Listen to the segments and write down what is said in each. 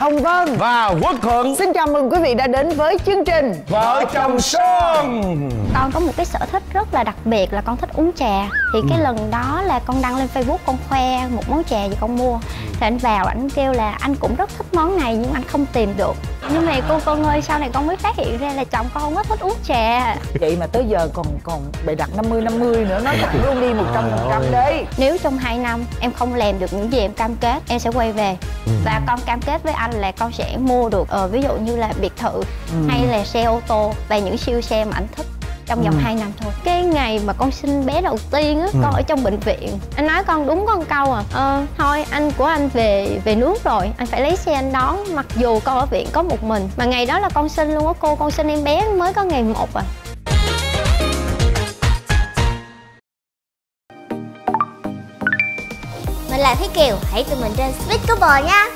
Hồng Vân. Và Quốc Thuận. Xin chào mừng quý vị đã đến với chương trình Vợ chồng son. Con có một cái sở thích rất là đặc biệt là con thích uống trà. Thì cái ừ. lần đó là con đăng lên Facebook con khoe một món trà gì con mua. Thì anh vào anh kêu là anh cũng rất thích món này nhưng anh không tìm được. Nhưng mà cô con ơi sau này con mới phát hiện ra là chồng con không có thích uống trà. Vậy mà tới giờ còn còn bày đặt 50-50 nữa Nói thẳng luôn đi 100% đấy Nếu trong 2 năm em không làm được những gì em cam kết em sẽ quay về. Ừ. Và con cam kết với anh là con sẽ mua được uh, ví dụ như là biệt thự ừ. hay là xe ô tô và những siêu xe mà anh thích trong vòng ừ. 2 năm thôi cái ngày mà con sinh bé đầu tiên á ừ. con ở trong bệnh viện anh nói con đúng con câu à ờ thôi anh của anh về về nước rồi anh phải lấy xe anh đón mặc dù con ở viện có một mình mà ngày đó là con sinh luôn á cô con sinh em bé mới có ngày một à Mình là Thúy Kiều, hãy tụi mình trên Speakerball nha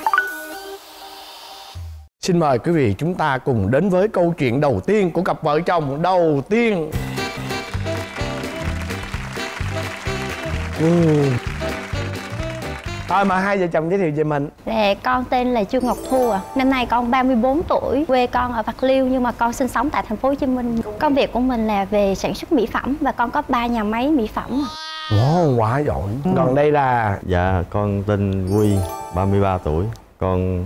Xin mời quý vị chúng ta cùng đến với câu chuyện đầu tiên của cặp vợ chồng đầu tiên. Ừ. Thôi mà hai vợ chồng giới thiệu về mình. Dạ con tên là Trương Ngọc Thu à. Năm nay con 34 tuổi Quê con ở Bạc Liêu nhưng mà con sinh sống tại thành phố Hồ Chí Minh. Công việc của mình là về sản xuất mỹ phẩm Và con có ba nhà máy mỹ phẩm. Wow, quá giỏi. Ừ. Còn đây là? Dạ con tên Quy 33 tuổi. Con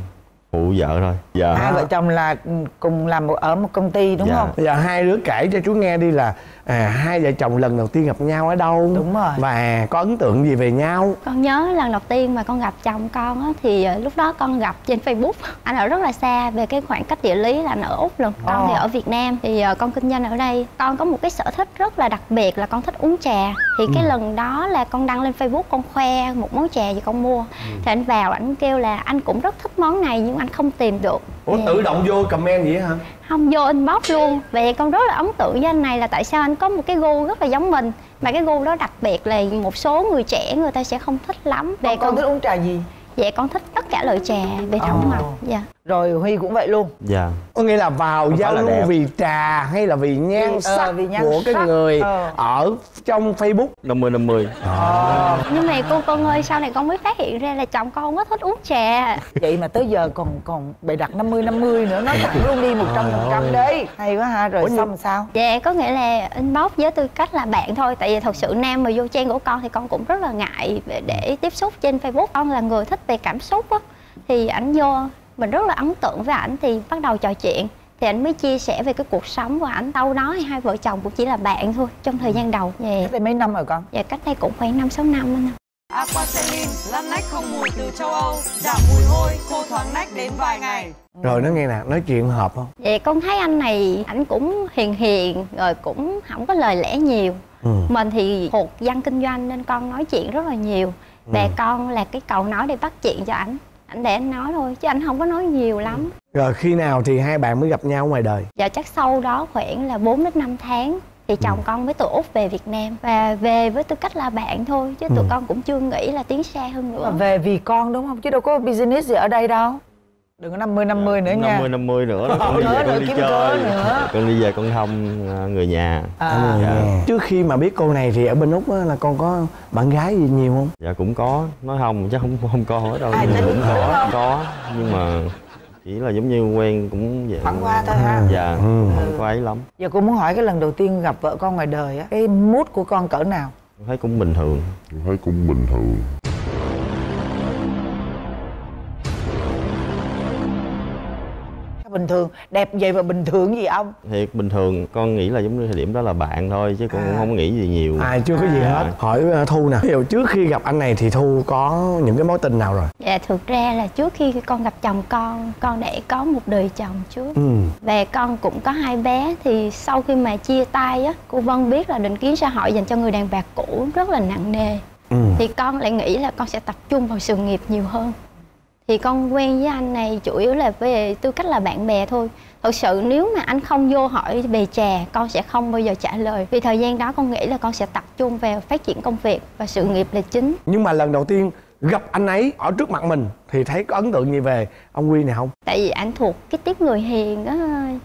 phụ vợ thôi. Dạ. Hai vợ chồng là cùng làm ở một công ty đúng dạ. không? Giờ hai đứa kể cho chú nghe đi là à, hai vợ chồng lần đầu tiên gặp nhau ở đâu? Đúng rồi. Và có ấn tượng gì về nhau? Con nhớ lần đầu tiên mà con gặp chồng con á thì ờ, lúc đó con gặp trên facebook. Anh ở rất là xa về cái khoảng cách địa lý là anh ở úc luôn. Con thì ở việt nam. Thì ờ, con kinh doanh ở đây. Con có một cái sở thích rất là đặc biệt là con thích uống trà. Thì cái ừ. lần đó là con đăng lên facebook con khoe một món trà gì con mua. Ừ. thì anh vào anh kêu là anh cũng rất thích món này nhưng anh không tìm được ủa yeah. tự động vô comment vậy hả? Không vô inbox luôn. Vậy con rất là ấn tượng với anh này là tại sao anh có một cái gu rất là giống mình. Mà cái gu đó đặc biệt là một số người trẻ người ta sẽ không thích lắm. Về con, con thích uống trà gì? Dạ con thích tất cả loại trà về thảo oh. mộc dạ rồi huy cũng vậy luôn. Dạ. Có nghĩa là vào Không giao lưu vì trà hay là vì nhan vì, sắc ờ, vì nhan của sắc. cái người ờ. ở trong facebook? 50 50 à. nhưng mà cô con ơi sau này con mới phát hiện ra là chồng con không có thích uống trà. Vậy mà tới giờ còn còn bày đặt 50 50 nữa nói thẳng luôn đi 100 phần trăm đi hay quá ha rồi Ủa xong sao? Dạ có nghĩa là inbox với tư cách là bạn thôi tại vì thật sự nam mà vô trang của con thì con cũng rất là ngại để tiếp xúc trên facebook. Con là người thích về cảm xúc á thì ảnh vô mình rất là ấn tượng với ảnh thì bắt đầu trò chuyện thì anh mới chia sẻ về cái cuộc sống của ảnh đâu đó thì hai vợ chồng cũng chỉ là bạn thôi trong thời gian đầu dạ cách đây mấy năm rồi con dạ cách đây cũng khoảng năm sáu năm anh Aquacelin, lăn nách không mùi từ châu Âu, giảm mùi hôi, khô thoáng nách đến vài ngày. Rồi nó nghe nè, nói chuyện hợp không? Vậy con thấy anh này, ảnh cũng hiền hiền, rồi cũng không có lời lẽ nhiều. Ừ. Mình thì thuộc dân kinh doanh nên con nói chuyện rất là nhiều. Và ừ. con là cái cầu nói để bắt chuyện cho ảnh anh để anh nói thôi chứ anh không có nói nhiều lắm. Rồi khi nào thì hai bạn mới gặp nhau ngoài đời? Dạ chắc sau đó khoảng là 4 đến 5 tháng thì chồng ừ. con với tụi út về việt nam. Và về với tư cách là bạn thôi chứ tụi ừ. con cũng chưa nghĩ là tiến xa hơn nữa. Về vì con đúng không? Chứ đâu có business gì ở đây đâu đừng có 50 50 nữa nha. 50 50 nữa là con đi về con đi chơi. nữa. con đi về con thăm à, người nhà. À, dạ. trước khi mà biết cô này thì ở bên úc là con có bạn gái gì nhiều không? Dạ cũng có. Nói không chắc không không có hết đâu. À, nhưng cũng có có. Nhưng mà chỉ là giống như quen cũng vậy. Khoảng qua thôi ha. Dạ ừ. không có ấy lắm. Giờ cô muốn hỏi cái lần đầu tiên gặp vợ con ngoài đời á cái mood của con cỡ nào? Thấy cũng bình thường. Thấy cũng bình thường bình thường đẹp vậy mà bình thường gì ông thiệt bình thường con nghĩ là giống như thời điểm đó là bạn thôi chứ con à. cũng không nghĩ gì nhiều à chưa có gì à. hết hỏi uh, thu nè ví dụ trước khi gặp anh này thì thu có những cái mối tình nào rồi dạ thực ra là trước khi con gặp chồng con con đã có một đời chồng trước ừ. và con cũng có hai bé thì sau khi mà chia tay á cô vân biết là định kiến xã hội dành cho người đàn bà cũ rất là nặng nề ừ. thì con lại nghĩ là con sẽ tập trung vào sự nghiệp nhiều hơn thì con quen với anh này chủ yếu là về tư cách là bạn bè thôi. Thật sự nếu mà anh không vô hỏi về trà con sẽ không bao giờ trả lời. Vì thời gian đó con nghĩ là con sẽ tập trung vào phát triển công việc và sự nghiệp là chính. Nhưng mà lần đầu tiên gặp anh ấy ở trước mặt mình thì thấy có ấn tượng gì về ông Quy này không? Tại vì anh thuộc cái tiếp người hiền đó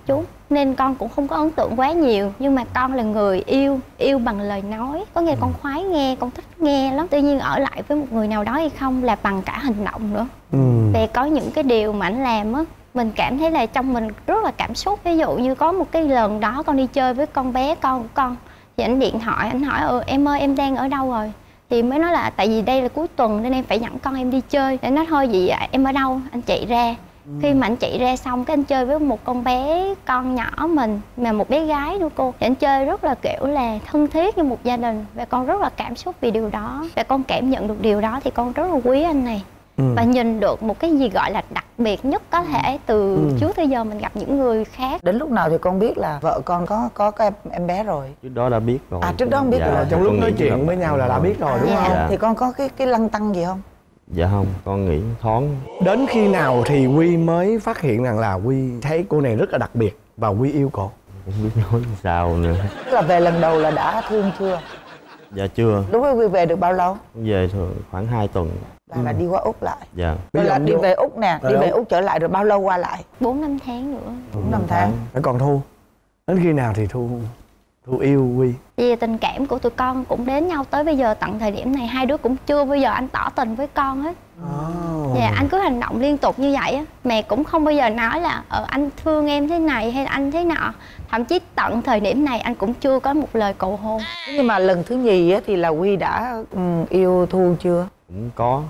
chú. Nên con cũng không có ấn tượng quá nhiều. Nhưng mà con là người yêu yêu bằng lời nói. Có nghĩa ừ. con khoái nghe con thích nghe lắm. Tuy nhiên ở lại với một người nào đó hay không là bằng cả hành động nữa. Ừ. Về có những cái điều mà anh làm á mình cảm thấy là trong mình rất là cảm xúc. Ví dụ như có một cái lần đó con đi chơi với con bé con của con. Thì anh điện thoại anh hỏi ừ em ơi em đang ở đâu rồi thì mới nói là tại vì đây là cuối tuần nên em phải dẫn con em đi chơi. Để nói thôi gì em ở đâu? Anh chạy ra. Ừ. khi mà anh chạy ra xong cái anh chơi với một con bé con nhỏ mình mà một bé gái nữa cô. Thì anh chơi rất là kiểu là thân thiết như một gia đình. Và con rất là cảm xúc vì điều đó. Và con cảm nhận được điều đó thì con rất là quý anh này ừ. và nhìn được một cái gì gọi là đặc biệt nhất có thể từ ừ. trước tới giờ mình gặp những người khác. Đến lúc nào thì con biết là vợ con có có cái em bé rồi. Trước đó đã biết rồi. À trước đó không biết dạ, rồi. trong lúc nói chuyện với nhau là đã biết rồi đúng dạ. không? Dạ. thì con có cái cái lăng tăng gì không? Dạ không con nghĩ thoáng. Đến khi nào thì quy mới phát hiện rằng là quy thấy cô này rất là đặc biệt và quy yêu cô? Không biết nói sao nữa. Tức là về lần đầu là đã thương chưa? Dạ chưa. Lúc ấy quy về được bao lâu? Về thường khoảng 2 tuần là, ừ. là đi qua úc lại. Dạ. Rồi là đi về úc. Nè đi về úc. Trở lại rồi bao lâu qua lại? Bốn năm tháng nữa. Bốn năm tháng. phải còn thu? Đến khi nào thì thu thu yêu quy? Vì tình cảm của tụi con cũng đến nhau tới bây giờ tận thời điểm này hai đứa cũng chưa bao giờ anh tỏ tình với con hết. Oh. dạ anh cứ hành động liên tục như vậy á. Mẹ cũng không bao giờ nói là ờ anh thương em thế này hay là anh thế nọ. Thậm chí tận thời điểm này anh cũng chưa có một lời cầu hôn. Nhưng mà lần thứ nhì á thì là quy đã um, yêu thu chưa cũng có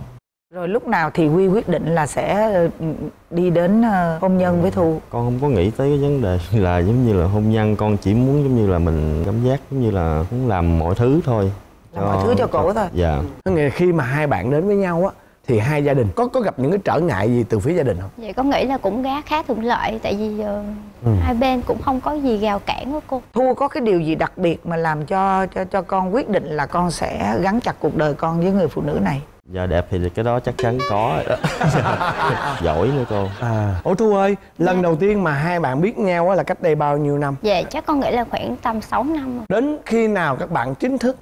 rồi lúc nào thì quy quyết định là sẽ ừ, đi đến ờ, hôn nhân với thu con không có nghĩ tới cái vấn đề là giống như là hôn nhân con chỉ muốn giống như là mình cảm giác giống như là muốn làm mọi thứ thôi làm mọi thứ cho cổ thôi dạ có nghĩa khi mà hai bạn đến với nhau á thì hai gia đình có có gặp những cái trở ngại gì từ phía gia đình không? Vậy con nghĩ là cũng khá khá thuận lợi tại vì uh, ừ. hai bên cũng không có gì gào cản với cô. Thu có cái điều gì đặc biệt mà làm cho cho cho con quyết định là con sẽ gắn chặt cuộc đời con với người phụ nữ này? Dạ đẹp thì cái đó chắc chắn có Giỏi nữa cô à. Ủa Thu ơi, lần đầu tiên mà hai bạn biết nhau là cách đây bao nhiêu năm? Dạ chắc con nghĩ là khoảng tầm 6 năm rồi. Đến khi nào các bạn chính thức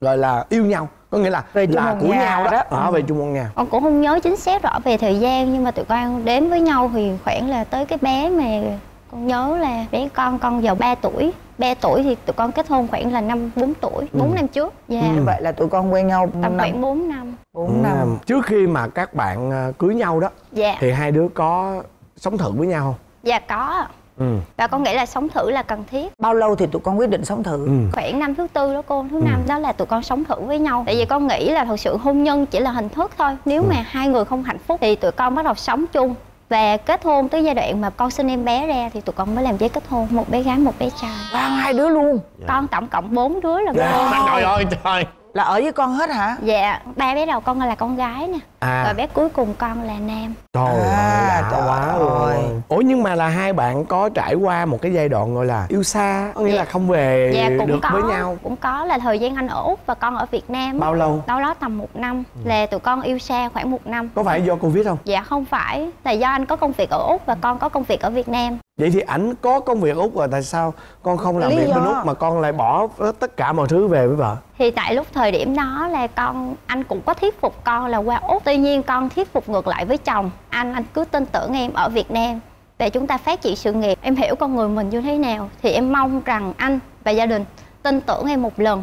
gọi là yêu nhau? Có nghĩa là về là của nhau đó, đó. Ở ừ. về chung một nhà Con cũng không nhớ chính xác rõ về thời gian Nhưng mà tụi con đến với nhau thì khoảng là tới cái bé mà Con nhớ là bé con con vào 3 tuổi 3 tuổi thì tụi con kết hôn khoảng là năm 4 tuổi, 4 ừ. năm trước. Dạ. Yeah. Ừ. Vậy là tụi con quen nhau tầm năm. khoảng 4 năm. 4 năm. năm. Trước khi mà các bạn ờ, cưới nhau đó dạ. thì hai đứa có sống thử với nhau không? Dạ có. Ừ. Và con nghĩ là sống thử là cần thiết Bao lâu thì tụi con quyết định sống thử? Ừ. Khoảng năm thứ tư đó cô Thứ ừ. năm đó là tụi con sống thử với nhau Tại vì con nghĩ là thật sự hôn nhân chỉ là hình thức thôi Nếu ừ. mà hai người không hạnh phúc Thì tụi con bắt đầu sống chung và kết hôn tới giai đoạn mà con sinh em bé ra thì tụi con mới làm giấy kết hôn một bé gái một bé trai wow hai đứa luôn dạ. con tổng cộng bốn đứa là wow. trời ơi trời là ở với con hết hả? Dạ ba bé đầu con là con gái nè. À. rồi bé cuối cùng con là nam. Trời à, ơi quá rồi ủa nhưng mà là hai bạn có trải qua một cái giai đoạn gọi là yêu xa có nghĩa dạ. là không về dạ, cũng được có, với nhau? cũng có là thời gian anh ở úc và con ở việt nam. Bao lâu? Đâu đó tầm một năm. Ừ. là tụi con yêu xa khoảng một năm. Có phải do covid không? Dạ không phải. Là do anh có công việc ở úc và con có công việc ở việt nam vậy thì ảnh có công việc úc rồi tại sao con không làm Lý việc do. bên úc mà con lại bỏ tất cả mọi thứ về với vợ? Thì tại lúc thời điểm đó là con anh cũng có thuyết phục con là qua úc tuy nhiên con thuyết phục ngược lại với chồng. Anh anh cứ tin tưởng em ở việt nam. Để chúng ta phát triển sự nghiệp em hiểu con người mình như thế nào. Thì em mong rằng anh và gia đình tin tưởng em một lần.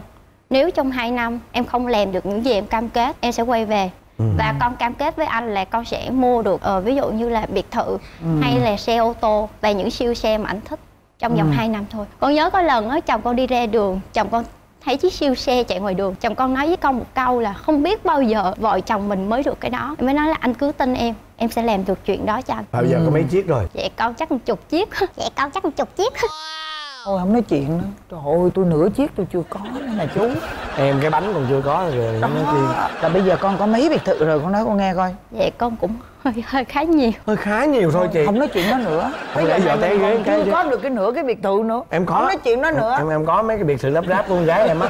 Nếu trong 2 năm em không làm được những gì em cam kết em sẽ quay về ừ. và con cam kết với anh là con sẽ mua được uh, ví dụ như là biệt thự ừ. hay là xe ô tô và những siêu xe mà anh thích trong vòng ừ. 2 năm thôi con nhớ có lần á chồng con đi ra đường chồng con thấy chiếc siêu xe chạy ngoài đường chồng con nói với con một câu là không biết bao giờ vợ chồng mình mới được cái đó em mới nói là anh cứ tin em em sẽ làm được chuyện đó cho anh bao giờ ừ. có mấy chiếc rồi dạ con chắc một chục chiếc dạ con chắc một chục chiếc Thôi không nói chuyện nữa. Trời ơi tôi nửa chiếc tôi chưa có nữa nè chú. Em cái bánh còn chưa có rồi Đó. nói chi Là bây giờ con có mấy biệt thự rồi con nói con nghe coi. Dạ con cũng hơi hơi khá nhiều. Hơi khá nhiều thôi chị. Không nói chuyện đó nữa. Bây giờ vợ té ghế cái chưa có được cái nửa cái biệt thự nữa. Em có. Không nói chuyện đó nữa. Em em có mấy cái biệt thự lắp ráp con gái em á.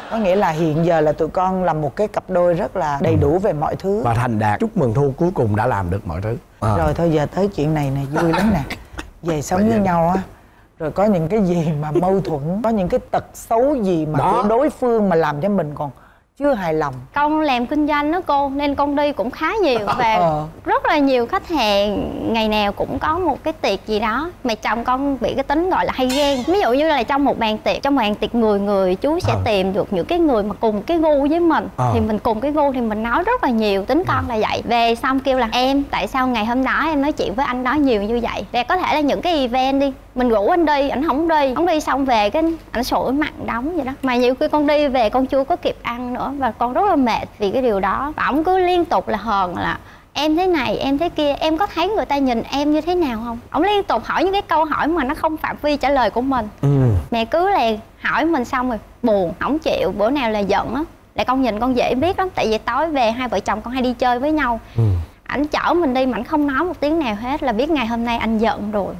Có nghĩa là hiện giờ là tụi con là một cái cặp đôi rất là đầy đủ về mọi thứ. Và thành đạt. Chúc mừng Thu cuối cùng đã làm được mọi thứ. À. Rồi thôi giờ tới chuyện này nè vui lắm nè. Về sống với nhau á rồi có những cái gì mà mâu thuẫn có những cái tật xấu gì mà của đối phương mà làm cho mình còn chưa hài lòng. Con làm kinh doanh đó cô nên con đi cũng khá nhiều và Ờ. rất là nhiều khách hàng ngày nào cũng có một cái tiệc gì đó mà chồng con bị cái tính gọi là hay ghen. Ví dụ như là trong một bàn tiệc trong bàn tiệc 10 người chú sẽ Ờ. tìm được những cái người mà cùng cái gu với mình. Ờ. thì mình cùng cái gu thì mình nói rất là nhiều tính con là vậy. Về xong kêu là em tại sao ngày hôm đó em nói chuyện với anh đó nhiều như vậy? Và có thể là những cái event đi mình rủ anh đi anh không đi. Không đi xong về cái anh sủi mặn đóng vậy đó. Mà nhiều khi con đi về con chưa có kịp ăn nữa và con rất là mệt vì cái điều đó. Và ổng cứ liên tục là hờn là em thế này em thế kia em có thấy người ta nhìn em như thế nào không? Ổng liên tục hỏi những cái câu hỏi mà nó không phạm vi trả lời của mình. Ừ. Mẹ cứ là hỏi mình xong rồi buồn không chịu bữa nào là giận á. Là con nhìn con dễ biết lắm tại vì tối về hai vợ chồng con hay đi chơi với nhau. Ừ. Ảnh chở mình đi mà ảnh không nói một tiếng nào hết là biết ngày hôm nay anh giận rồi.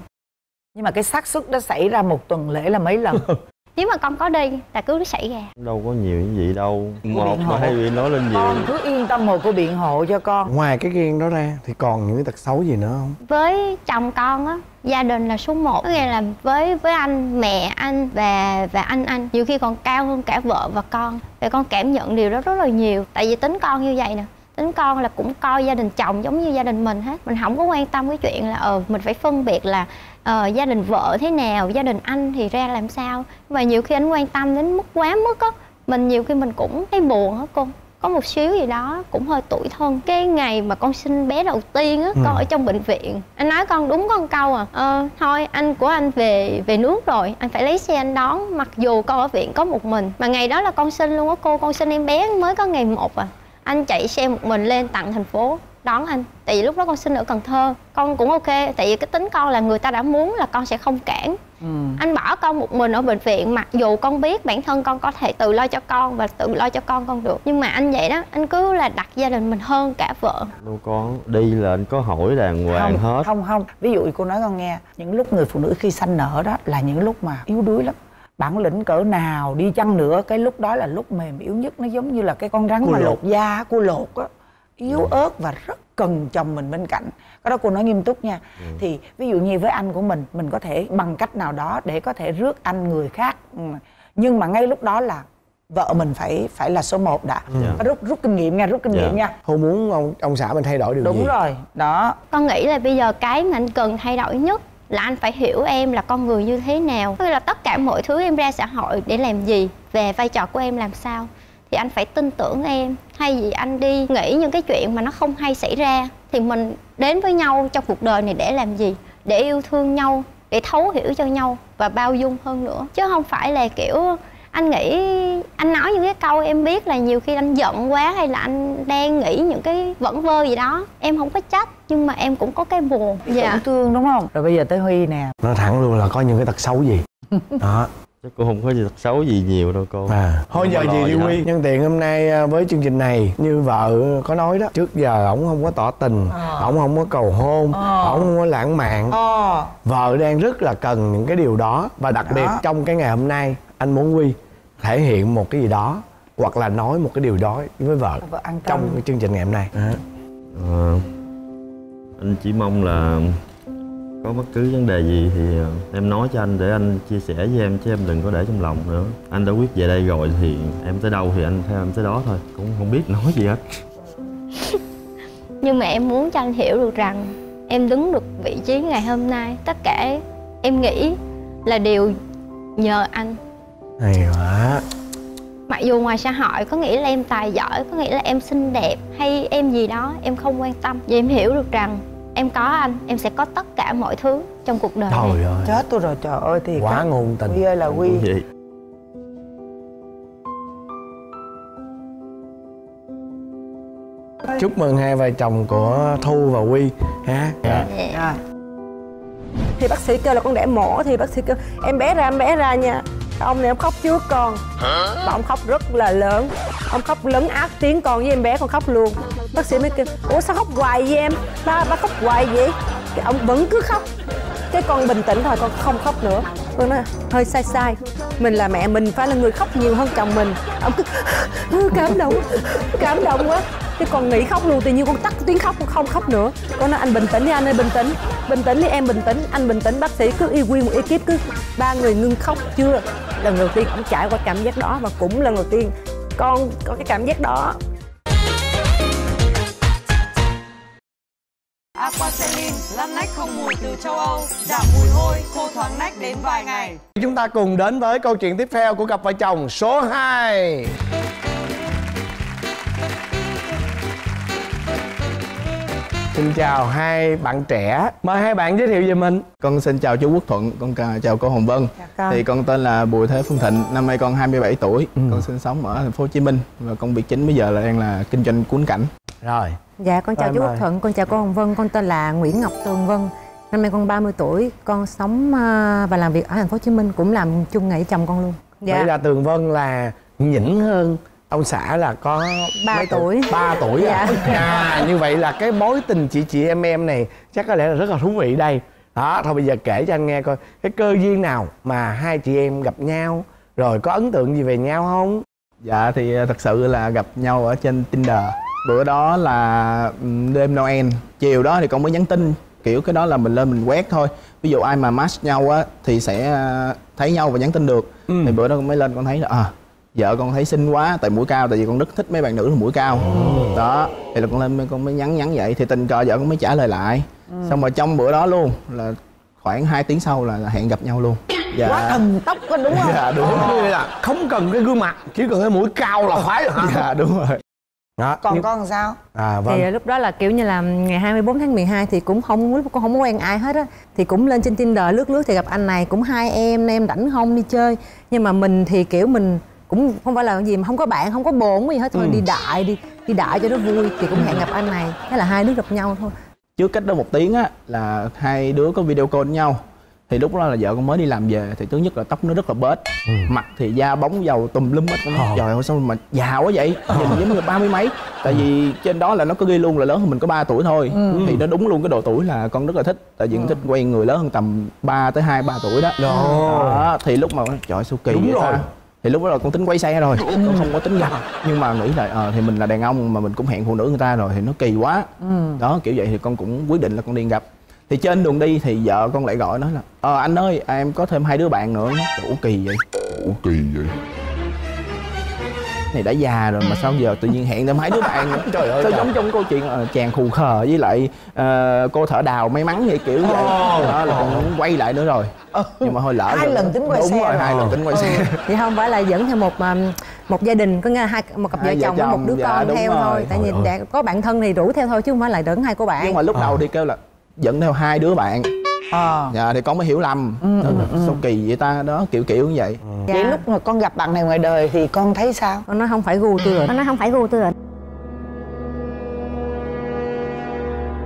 Nhưng mà cái xác suất đó xảy ra một tuần lễ là mấy lần nếu mà con có đi là cứ xảy ra đâu có nhiều như vậy đâu. Một mà hay bị nói lên nhiều. Con cứ yên tâm hồi cô biện hộ cho con. Ngoài cái ghen đó ra thì còn những cái tật xấu gì nữa không? Với chồng con á gia đình là số 1 có nghĩa là với với anh mẹ anh và và anh anh. Nhiều khi còn cao hơn cả vợ và con. Và con cảm nhận điều đó rất là nhiều. Tại vì tính con như vậy nè tính con là cũng coi gia đình chồng giống như gia đình mình hết. Mình không có quan tâm cái chuyện là ờ mình phải phân biệt là ờ, gia đình vợ thế nào gia đình anh thì ra làm sao? Và nhiều khi anh quan tâm đến mức quá mức á mình nhiều khi mình cũng thấy buồn á cô. Có một xíu gì đó cũng hơi tủi thân. Cái ngày mà con sinh bé đầu tiên á con ở trong bệnh viện. Anh nói con đúng con câu à. Ờ, thôi anh của anh về về nước rồi. Anh phải lấy xe anh đón. Mặc dù con ở viện có một mình mà ngày đó là con sinh luôn á cô. Con sinh em bé mới có ngày một à. Anh chạy xe một mình lên tận thành phố đón anh. Tại vì lúc đó con sinh ở cần thơ con cũng ok. Tại vì cái tính con là người ta đã muốn là con sẽ không cản. Ừ. anh bỏ con một mình ở bệnh viện mặc dù con biết bản thân con có thể tự lo cho con và tự lo cho con con được. Nhưng mà anh vậy đó anh cứ là đặt gia đình mình hơn cả vợ. Đâu có đi là anh có hỏi đàng hoàng không hết. không không. Ví dụ cô nói con nghe những lúc người phụ nữ khi sanh nở đó là những lúc mà yếu đuối lắm. Bản lĩnh cỡ nào đi chăng nữa cái lúc đó là lúc mềm yếu nhất. Nó giống như là cái con rắn Cua mà lột. lột da cua lột á yếu ớt và rất cần chồng mình bên cạnh. Cái đó cô nói nghiêm túc nha. Thì ví dụ như với anh của mình mình có thể bằng cách nào đó để có thể rước anh người khác. Ừ. nhưng mà ngay lúc đó là vợ mình phải phải là số 1 đã. Dạ. rút rút kinh nghiệm nha rút kinh Dạ. nghiệm nha. Hô muốn ông ông xã mình thay đổi điều đúng gì. rồi đó. Con nghĩ là bây giờ cái mà anh cần thay đổi nhất là anh phải hiểu em là con người như thế nào. Tức là tất cả mọi thứ em ra xã hội để làm gì? Về vai trò của em làm sao thì anh phải tin tưởng em. Thay vì anh đi nghĩ những cái chuyện mà nó không hay xảy ra thì mình đến với nhau trong cuộc đời này để làm gì? Để yêu thương nhau để thấu hiểu cho nhau và bao dung hơn nữa. Chứ không phải là kiểu anh nghĩ anh nói những cái câu em biết là nhiều khi anh giận quá hay là anh đang nghĩ những cái vẩn vơ gì đó em không có trách nhưng mà em cũng có cái buồn dạ. tổn thương đúng không? Rồi bây giờ tới huy nè. Nói thẳng luôn là có những cái tật xấu gì? Đó chắc cũng không có gì tật xấu gì nhiều đâu cô. À. Thôi giờ gì đi quy. nhân tiện hôm nay à, với chương trình này như vợ có nói đó trước giờ ổng không có tỏ tình ổng không có cầu hôn Ờ. ổng không có lãng mạn. Ờ. Vợ đang rất là cần những cái điều đó. Và đặc Đó. biệt trong cái ngày hôm nay anh muốn quy thể hiện một cái gì đó hoặc là nói một cái điều đó với vợ vợ tâm trong cái chương trình ngày hôm nay. À. Ờ, anh chỉ mong là có bất cứ vấn đề gì thì ờ, em nói cho anh để anh chia sẻ với em chứ em đừng có để trong lòng nữa. Anh đã quyết về đây rồi thì em tới đâu thì anh theo em tới đó thôi. Cũng không biết nói gì hết. Nhưng mà em muốn cho anh hiểu được rằng em đứng được vị trí ngày hôm nay. Tất cả em nghĩ là đều nhờ anh. Hay quá. Mặc dù ngoài xã hội có nghĩa là em tài giỏi có nghĩa là em xinh đẹp hay em gì đó em không quan tâm. Vì em hiểu được rằng em có anh em sẽ có tất cả mọi thứ trong cuộc đời này. trời ơi. Chết tôi rồi trời ơi thì quá ngôn tình. Ơi là Cũng vậy chúc mừng hai vợ chồng của thu và quy ha. Dạ. Rồi. Thì bác sĩ kêu là con đẻ mổ thì bác sĩ kêu em bé ra em bé ra nha. Ông này ông khóc trước con. Và ông khóc rất là lớn. Ông khóc lớn ác tiếng con với em bé con khóc luôn. Bác sĩ mới kêu ủa sao khóc hoài vậy em? Ba ba khóc hoài vậy? Cái ông vẫn cứ khóc. Cái con bình tĩnh thôi con không khóc nữa. Con nói hơi sai sai. Mình là mẹ mình phải là người khóc nhiều hơn chồng mình. Ông cứ cảm động cảm động quá. Cái con nghỉ khóc luôn tự nhiên con tắt tiếng khóc con không khóc nữa. Con nói anh bình tĩnh đi anh ơi bình tĩnh. Bình tĩnh đi em bình tĩnh. Anh bình tĩnh bác sĩ cứ y nguyên một ekip cứ ba người ngưng khóc chưa? Lần đầu tiên cũng trải qua cảm giác đó và cũng lần đầu tiên con có cái cảm giác đó. Aquacelin lăn nách không mùi từ châu Âu giảm mùi hôi khô thoáng nách đến vài ngày. Chúng ta cùng đến với câu chuyện tiếp theo của cặp vợ chồng số 2 Xin chào hai bạn trẻ Mời hai bạn giới thiệu về mình Con xin chào chú Quốc Thuận, con chào cô Hồng Vân. con. Thì con tên là Bùi Thế Phương Thịnh, năm nay con 27 tuổi. Con sinh sống ở thành phố Hồ Chí Minh và công việc chính bây giờ là đang là kinh doanh cuốn cảnh. Rồi Dạ con chào Em chú Quốc ơi. Thuận, con chào cô Hồng Vân, con tên là Nguyễn Ngọc Tường Vân. Năm nay con 30 tuổi, con sống à, và làm việc ở thành phố Hồ Chí Minh cũng làm chung nghề với chồng con luôn. Dạ. Vậy là Tường Vân là nhỉnh hơn ông xã là có Ba mấy tuổi. 3 tuổi à? Dạ. à như vậy là cái mối tình chị chị em em này chắc có lẽ là rất là thú vị đây đó thôi bây giờ kể cho anh nghe coi cái cơ duyên nào mà hai chị em gặp nhau rồi có ấn tượng gì về nhau không Dạ thì à, thật sự là gặp nhau ở trên Tinder. Bữa đó là đêm Noel, chiều đó thì con mới nhắn tin kiểu cái đó là mình lên mình quét thôi ví dụ ai mà match nhau á thì sẽ à, thấy nhau và nhắn tin được thì bữa đó con mới lên con thấy là à vợ con thấy xinh quá tại mũi cao tại vì con rất thích mấy bạn nữ là mũi cao. Đó thì là con lên con mới nhắn nhắn vậy. Thì tình cờ vợ con mới trả lời lại. Xong rồi trong bữa đó luôn là khoảng 2 tiếng sau là, là hẹn gặp nhau luôn. Dạ. Quá thần tốc có đúng không? Dạ đúng Có nghĩa là không cần cái gương mặt chỉ cần cái mũi cao là khoái rồi hả? Dạ đúng rồi. Đó. Còn nhưng- con làm sao? À vâng. Thì lúc đó là kiểu như là ngày 24 tháng 12 thì cũng không lúc con không có quen ai hết á thì cũng lên trên Tinder lướt lướt thì gặp anh này cũng hai em em rảnh không đi chơi. Nhưng mà mình thì kiểu mình cũng không phải là cái gì mà không có bạn không có bồn gì hết. Thôi đi đại đi đi đại cho nó vui. Thì cũng hẹn gặp anh này. Thế là hai đứa gặp nhau thôi. Trước cách đó một tiếng á là hai đứa có video call với nhau. Thì lúc đó là vợ con mới đi làm về thì thứ nhất là tóc nó rất là bết. Mặt thì da bóng dầu tùm lum hết. Nói, trời ơi sao mà già quá vậy? Nhìn giống như ba mươi mấy. Tại vì trên đó là nó có ghi luôn là lớn hơn mình có 3 tuổi thôi. Thì nó đúng luôn cái độ tuổi là con rất là thích. Tại vì con thích quen người lớn hơn tầm 3 tới hai ba tuổi đó. Đó thì lúc mà trời ơi, sao kỳ Đúng vậy rồi. ta thì lúc đó là con tính quay xe rồi con không có tính gặp nhưng mà nghĩ là ờ thì mình là đàn ông mà mình cũng hẹn phụ nữ người ta rồi thì nó kỳ quá. Đó kiểu vậy thì con cũng quyết định là con đi gặp. Thì trên đường đi thì vợ con lại gọi nói là ờ anh ơi em có thêm hai đứa bạn nữa. Ủa kỳ vậy? Ủa kỳ vậy này đã già rồi mà sao giờ tự nhiên hẹn thêm hai đứa bạn nữa? Trời ơi, sao trời. giống trong câu chuyện ờ, chàng khù khờ với lại ờ, cô thợ đào may mắn vậy kiểu vậy. Đó là con muốn quay lại nữa rồi. Nhưng mà thôi lỡ Hai rồi. lần tính quay đúng xe rồi, hai rồi. lần tính quay xe. Thì không phải là dẫn theo một um, một gia đình có là hai một cặp vợ Hai vợ chồng với một chồng, đứa dạ, con theo rồi. thôi tại vì đã có bạn thân thì rủ theo thôi chứ không phải là dẫn hai cô bạn. Nhưng mà lúc đầu thì kêu là dẫn theo hai đứa bạn ờ. Dạ thì con mới hiểu lầm. Đó là sao kỳ vậy ta? Đó kiểu kiểu như vậy. Dạ. vậy lúc mà con gặp bạn này ngoài đời thì con thấy sao? Con nói không phải gu tôi rồi. Con nói không phải gu tôi rồi.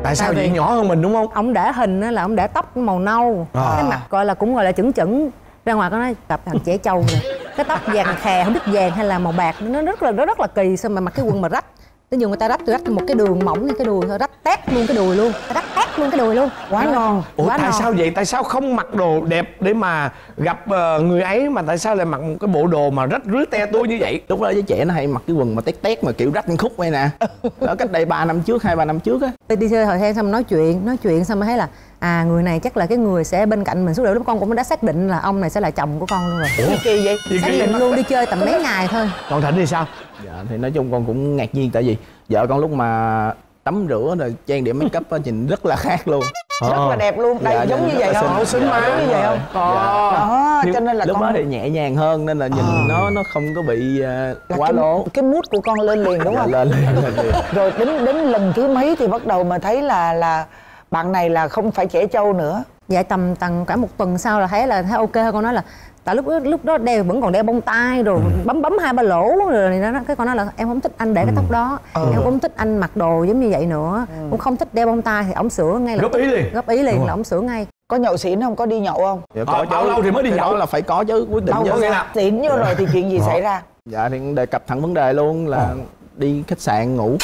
Tại sao vậy? nhỏ hơn mình đúng không? ông để hình á là ông để tóc màu nâu. À. cái mặt gọi là cũng gọi là chững chững. Ra ngoài có nói gặp thằng trẻ trâu rồi. Cái tóc vàng khè không biết vàng hay là màu bạc. Nó rất là nó rất là kỳ sao mà mặc cái quần mà rách ví dụ người ta rách tôi rách một cái đường mỏng như cái đùi thôi rách tét luôn cái đùi luôn rách tét luôn cái đùi luôn. Quá non ủa Quá tại non. sao vậy? Tại sao không mặc đồ đẹp để mà gặp ờ, người ấy mà tại sao lại mặc một cái bộ đồ mà rách rưới te tua như vậy? Lúc đó với trẻ nó hay mặc cái quần mà tét tét mà kiểu rách khúc vậy nè. Đó cách đây 3 năm trước hai ba năm trước á. Tôi đi chơi hồi theo xong nói chuyện nói chuyện xong mới thấy là à người này chắc là cái người sẽ bên cạnh mình. Suốt đời lúc con cũng đã xác định là ông này sẽ là chồng của con luôn rồi. Ủa? Kỳ vậy? Xác định luôn đi chơi tầm mấy ngày thôi. Còn thịnh thì sao dạ thì nói chung con cũng ngạc nhiên tại vì vợ con lúc mà tắm rửa rồi trang điểm make up á nhìn rất là khác luôn. Rất là đẹp luôn đây Dạ, giống nhìn như vậy không? Xinh. xinh má Dạ, như đúng vậy không? Dạ. đó Nhưng cho nên là lúc con đó thì nhẹ nhàng hơn nên là nhìn nó nó không có bị ờ, là quá cái, lố. cái mút của con lên liền đúng Dạ, không? lên liền lên liền. Rồi đến đến lần thứ mấy thì bắt đầu mà thấy là là bạn này là không phải trẻ trâu nữa? Dạ tầm tầm cả một tuần sau là thấy là thấy ok hơn. Con nói là tại lúc đó, lúc đó đeo vẫn còn đeo bông tai rồi bấm bấm hai ba lỗ rồi này đó. Cái con nói là em không thích anh để cái tóc đó. Em cũng không thích anh mặc đồ giống như vậy nữa. Cũng không thích đeo bông tai thì ổng sửa ngay là góp ý liền. Góp ý liền là ổng sửa ngay. Có nhậu xỉn không? Có đi nhậu không? Dạ, Ờ, bao lâu thì mới đi nhậu? là phải có chứ quyết định chứ có nghĩa là- xỉn vô rồi thì chuyện gì xảy ra? Dạ thì đề cập thẳng vấn đề luôn là đi khách sạn ngủ.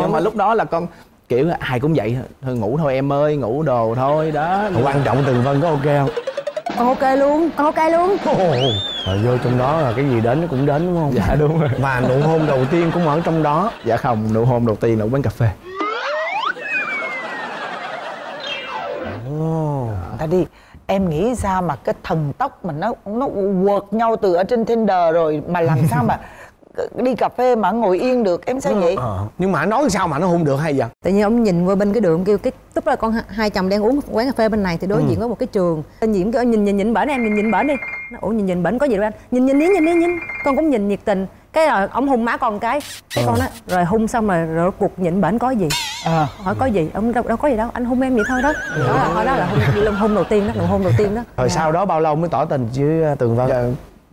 Nhưng mà lúc đó là con kiểu ai cũng vậy thôi. ngủ thôi em ơi ngủ đồ thôi đó. Quan trọng Tường Vân có ok không ok luôn Con ok luôn. Rồi vô trong đó là cái gì đến nó cũng đến đúng không? Dạ đúng rồi. Và nụ hôn đầu tiên cũng ở trong đó. Dạ không nụ hôn đầu tiên là ở quán cà phê. Tại đi em nghĩ sao mà cái thần tốc mà nó nó quật nhau từ ở trên Tinder rồi mà làm sao mà đi cà phê mà ngồi yên được em sao vậy? Ờ, nhưng mà nói sao mà nó hôn được hay vậy? Tự nhiên ông nhìn qua bên cái đường kêu cái lúc là con hai- chồng đang uống quán cà phê bên này thì đối diện có một cái trường. Anh nhiễm kêu nhìn nhìn nhìn bển em nhìn nhìn bển đi. Nó ủa nhìn nhìn bển có gì đâu anh. Nhìn nhìn đi nhìn đi nhìn. Con cũng nhìn nhiệt tình. Cái rồi ông hung má con cái. Cái con đó rồi hung xong rồi rồi cuộc nhịn bển có gì? À. hỏi có gì? Ông đâu, đâu có gì đâu anh hung em vậy thôi đó. Đó là thôi đó là hung, hung đầu tiên đó là hung đầu tiên đó. Rồi sau đó bao lâu mới tỏ tình với à, tường vân? Dạ,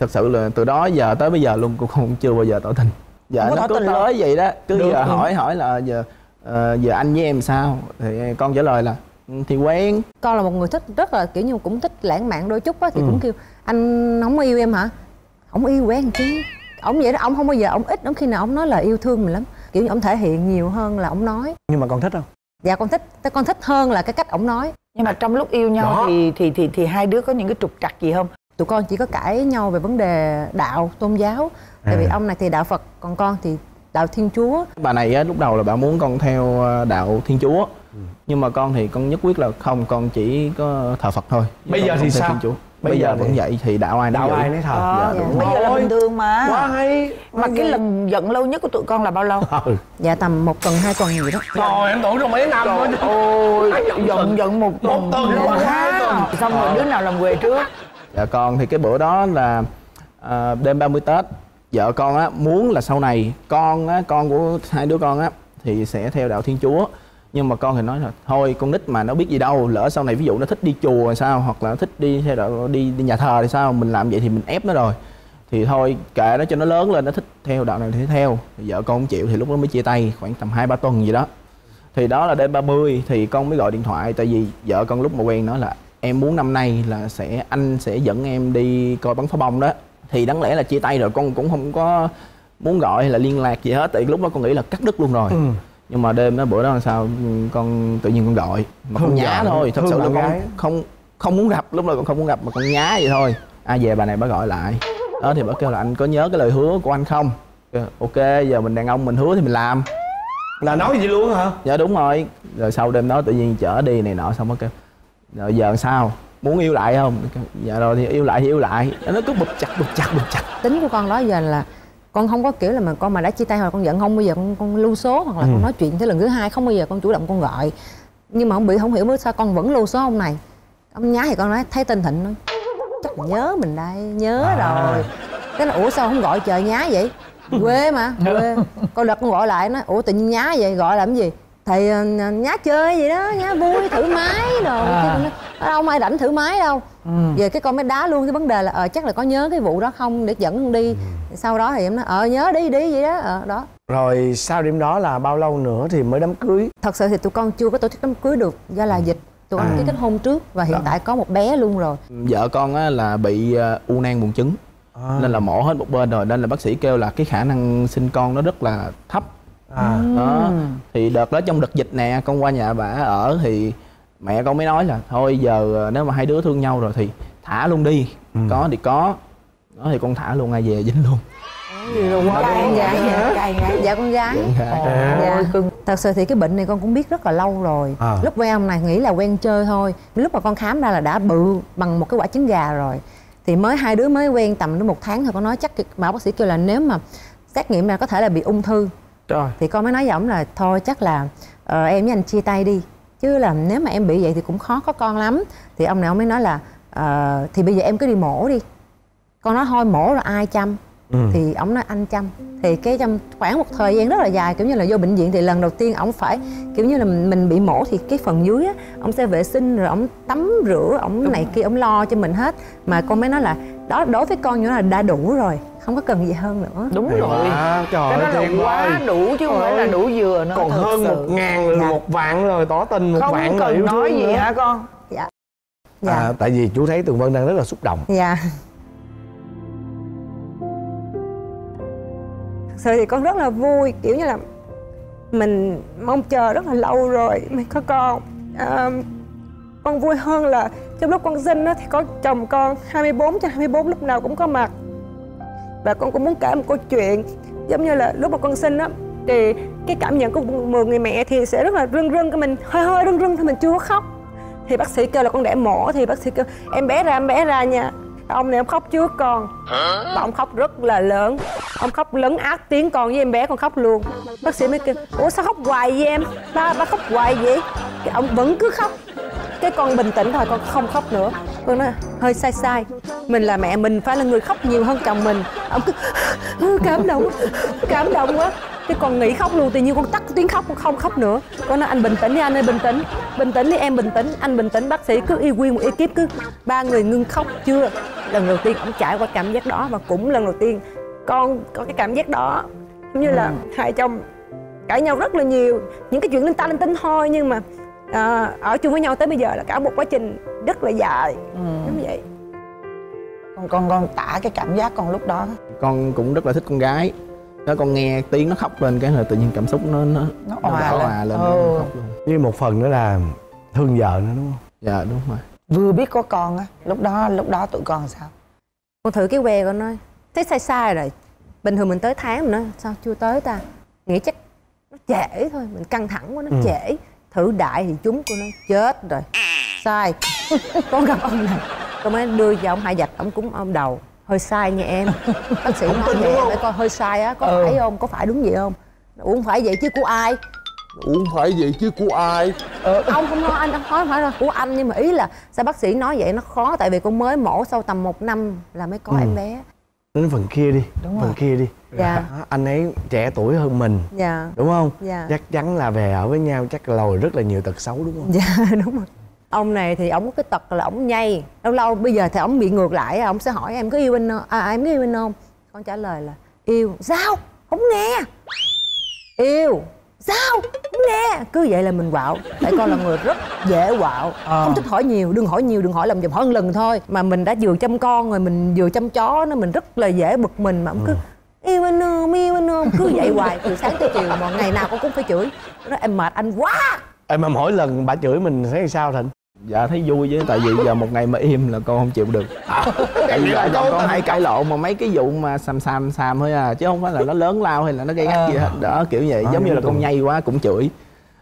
thật sự là từ đó giờ tới bây giờ luôn cũng không chưa bao giờ tỏ tình. Dạ Không có nó cứ tới vậy đó cứ Được, giờ ừ. hỏi hỏi là giờ ờ, giờ anh với em sao? Thì con trả lời là "Ừ, thì quen. Con là một người thích rất là kiểu như cũng thích lãng mạn đôi chút á thì cũng kêu anh không yêu em hả? Ông yêu quen chứ. Ông vậy đó ông không bao giờ ông ít ông khi nào ông nói là yêu thương mình lắm. Kiểu như ông thể hiện nhiều hơn là ông nói. Nhưng mà con thích không? Dạ con thích. Con thích hơn là cái cách ông nói. Nhưng mà trong lúc yêu nhau Đó. thì thì thì thì hai đứa có những cái trục trặc gì không tụi con chỉ có cãi nhau về vấn đề đạo tôn giáo. Tại vì À. ông này thì đạo phật còn con thì đạo thiên chúa. Bà này á, lúc đầu là bà muốn con theo ờ, đạo thiên chúa. Ừ. nhưng mà con thì con nhất quyết là không con chỉ có thờ phật thôi. Chứ Bây giờ thì sao? Thiên chúa. Bây bây, giờ giờ vẫn thì- vậy thì đạo ai đạo ai nấy thờ? Ờ, dạ, đúng bây giờ là bình thường mà. Quá hay mà cái lần giận lâu nhất của tụi con là bao lâu? Ừ. Dạ tầm một tuần hai tuần gì đó. Rồi em tưởng trong mấy năm Trời ơi giận giận một tuần tuần, Wow. hai tuần. xong rồi đứa nào làm quề trước dạ con thì cái bữa đó là à, đêm 30 tết. Vợ con á muốn là sau này con á con của hai đứa con á thì sẽ theo đạo thiên chúa. Nhưng mà con thì nói là thôi con nít mà nó biết gì đâu lỡ sau này ví dụ nó thích đi chùa thì sao? Hoặc là nó thích đi theo đạo đi đi nhà thờ thì sao? Mình làm vậy thì mình ép nó rồi. Thì thôi kệ nó cho nó lớn lên nó thích theo đạo này thì theo. Thì vợ con không chịu thì lúc đó mới chia tay khoảng tầm hai ba tuần gì đó. Thì đó là đêm 30 thì con mới gọi điện thoại. Tại vì vợ con lúc mà quen nó là em muốn năm nay là sẽ anh sẽ dẫn em đi coi bắn pháo bông đó. Thì đáng lẽ là chia tay rồi con cũng không có muốn gọi hay là liên lạc gì hết tại lúc đó con nghĩ là cắt đứt luôn rồi. Ừ. nhưng mà đêm đó bữa đó làm sao con tự nhiên con gọi mà con nhá thôi. Thật sự là con gái. không không muốn gặp lúc đó con không muốn gặp mà con nhá vậy thôi. Ai về bà này bà gọi lại. Đó thì bà kêu là anh có nhớ cái lời hứa của anh không? Ok giờ mình đàn ông mình hứa thì mình làm. Là nói gì luôn hả? Dạ đúng rồi. Rồi sau đêm đó tự nhiên chở đi này nọ xong mới kêu rồi giờ sao? Muốn yêu lại không? Dạ rồi thì yêu lại thì yêu lại. Nó cứ bụp chặt bụp chặt bụp chặt. Tính của con đó giờ là con không có kiểu là mà con mà đã chia tay rồi con giận không bao giờ con con lưu số hoặc là con nói chuyện tới lần thứ hai không bao giờ con chủ động con gọi. Nhưng mà không bị không hiểu bữa sao con vẫn lưu số ông này. Ông nhá thì con nói thấy tên thịnh nói chắc nhớ mình đây nhớ À. rồi. Cái là ủa sao không gọi chờ nhá vậy? Quê mà quê. Con đợt con gọi lại nó ủa tự nhiên nhá vậy gọi làm cái gì thì ờ, nhá chơi vậy đó nhá vui thử máy rồi À. con nói, "Ở đâu ai rảnh thử máy đâu. Về cái con mới đá luôn cái vấn đề là ờ chắc là có nhớ cái vụ đó không để dẫn con đi. Sau đó thì em nói ờ nhớ đi đi vậy đó ờ đó. Rồi sau đêm đó là bao lâu nữa thì mới đám cưới? Thật sự thì tụi con chưa có tổ chức đám cưới được do là dịch. Tụi con À. ký kết hôn trước và hiện tại có một bé luôn rồi. Vợ con á, là bị ờ, u nang buồng trứng. À. nên là mổ hết một bên rồi. Nên là bác sĩ kêu là cái khả năng sinh con nó rất là thấp à. đó. Thì đợt đó trong đợt dịch nè con qua nhà bà ở thì mẹ con mới nói là thôi giờ ờ, nếu mà hai đứa thương nhau rồi thì thả luôn đi có thì có. Đó thì con thả luôn ai về dính luôn. Cay dạ, dạ. dạ con gái. À. dạ. thật sự thì cái bệnh này con cũng biết rất là lâu rồi. À. lúc quen ông này nghĩ là quen chơi thôi. Lúc mà con khám ra là đã bự bằng một cái quả trứng gà rồi. Thì mới hai đứa mới quen tầm đến một tháng thôi con nói chắc mà bác sĩ kêu là nếu mà xét nghiệm ra có thể là bị ung thư Trời. thì con mới nói với ổng là thôi chắc là ờ, em với anh chia tay đi. Chứ là nếu mà em bị vậy thì cũng khó có con lắm. Thì ông này ông mới nói là ờ, thì bây giờ em cứ đi mổ đi. Con nói thôi mổ rồi ai chăm? Ừ. thì ổng nói anh chăm. Thì cái trong khoảng một thời gian rất là dài kiểu như là vô bệnh viện thì lần đầu tiên ổng phải kiểu như là mình, mình bị mổ thì cái phần dưới á ổng sẽ vệ sinh rồi ổng tắm rửa ổng này kia ổng lo cho mình hết. Mà con mới nói là đó đối với con như là đã đủ rồi không có cần gì hơn nữa đúng Hay rồi quá, trời cái đó ơi, là quá vời. đủ chứ không phải là đủ dừa nữa còn hơn sự. một ngàn rồi Dạ. một vạn rồi tỏ tình một không vạn rồi cần nói gì nữa. hả con dạ dạ à, tại vì chú thấy tường vân đang rất là xúc động dạ thật sự thì con rất là vui kiểu như là mình mong chờ rất là lâu rồi mới có con à, con vui hơn là trong lúc con sinh á, thì có chồng con 24 trên 24 lúc nào cũng có mặt. Và con cũng muốn kể một câu chuyện giống như là lúc mà con sinh á thì cái cảm nhận của một người mẹ thì sẽ rất là rưng rưng cái mình hơi hơi rưng rưng thì mình chưa có khóc. Thì bác sĩ kêu là con đẻ mổ thì bác sĩ kêu em bé ra em bé ra nha. Ông này ông khóc trước con. Và ông khóc rất là lớn. Ông khóc lấn át tiếng con với em bé con khóc luôn. Bác sĩ mới kêu ủa sao khóc hoài vậy em? Ba ba khóc hoài vậy? Cái ông vẫn cứ khóc cái con bình tĩnh thôi con không khóc nữa. Con nói hơi sai sai. Mình là mẹ mình phải là người khóc nhiều hơn chồng mình. Ông cứ "Ừ, cảm động cảm động quá. Cái con nghỉ khóc luôn tự nhiên con tắt tiếng khóc con không khóc nữa. Con nói anh bình tĩnh đi anh ơi bình tĩnh. Bình tĩnh đi em bình tĩnh. Anh bình tĩnh bác sĩ cứ y nguyên một ekip cứ. Ba người ngưng khóc chưa? Lần đầu tiên ông trải qua cảm giác đó và cũng lần đầu tiên con có cái cảm giác đó. Giống như là hai chồng cãi nhau rất là nhiều. Những cái chuyện linh ta linh tinh thôi nhưng mà à, ở chung với nhau tới bây giờ là cả một quá trình rất là dài. Giống vậy. Con con con tả cái cảm giác con lúc đó. Con cũng rất là thích con gái. Đó con nghe tiếng nó khóc lên cái là tự nhiên cảm xúc nó nó nó nó òa vỡ lên. òa lên Ừ. nó khóc luôn. Với một phần nữa là thương vợ nữa đúng không? Dạ đúng rồi. Vừa biết có con á lúc đó lúc đó tụi con sao? Con thử cái que con nói thấy sai sai rồi. Bình thường mình tới tháng mình nói sao chưa tới ta? Nghĩ chắc nó trễ thôi mình căng thẳng quá nó Ừ. trễ thử đại thì chúng cô nói chết rồi. Sai. Con gặp ông này. Con mới đưa cho ông hai vạch ông cúng ông đầu. Hơi sai nha em. Bác sĩ nói vậy phải coi hơi sai á. Có Ừ. phải không? Có phải đúng vậy không? Không phải vậy chứ của ai? Uống phải vậy chứ của ai? Ông không nói anh không nói phải là của anh nhưng mà ý là sao bác sĩ nói vậy nó khó tại vì con mới mổ sau tầm một năm là mới có Ừ. em bé đến phần kia đi Đúng phần rồi. kia đi. Dạ. Anh ấy trẻ tuổi hơn mình dạ. đúng không? Dạ. chắc chắn là về ở với nhau chắc lòi rất là nhiều tật xấu đúng không? Dạ đúng rồi. Ông này thì ông có cái tật là ông nhây. Lâu lâu bây giờ thì ông bị ngược lại ông sẽ hỏi em có yêu anh không? À em có yêu anh không? Con trả lời là yêu. Sao? Không nghe. Yêu sao? Nghe. Cứ vậy là mình quạo. Tại con là người rất dễ quạo. Ờ. không thích hỏi nhiều. Đừng hỏi nhiều đừng hỏi làm dùm hỏi một lần thôi. Mà mình đã vừa chăm con rồi mình vừa chăm chó nó mình rất là dễ bực mình mà ông cứ yêu anh không yêu anh không cứ vậy hoài. Từ sáng tới chiều mà ngày nào con cũng phải chửi. Nó em mệt anh quá. Em mà mỗi lần bà chửi mình thấy sao thịnh dạ thấy vui chứ tại vì giờ một ngày mà im là con không chịu được. Tại vì vợ chồng con hay cãi lộn mà mấy cái vụ mà xàm xàm xàm thôi à chứ không phải là nó lớn lao hay là nó gây gắt gì hết. Đó kiểu vậy. Giống như là con nhây quá cũng chửi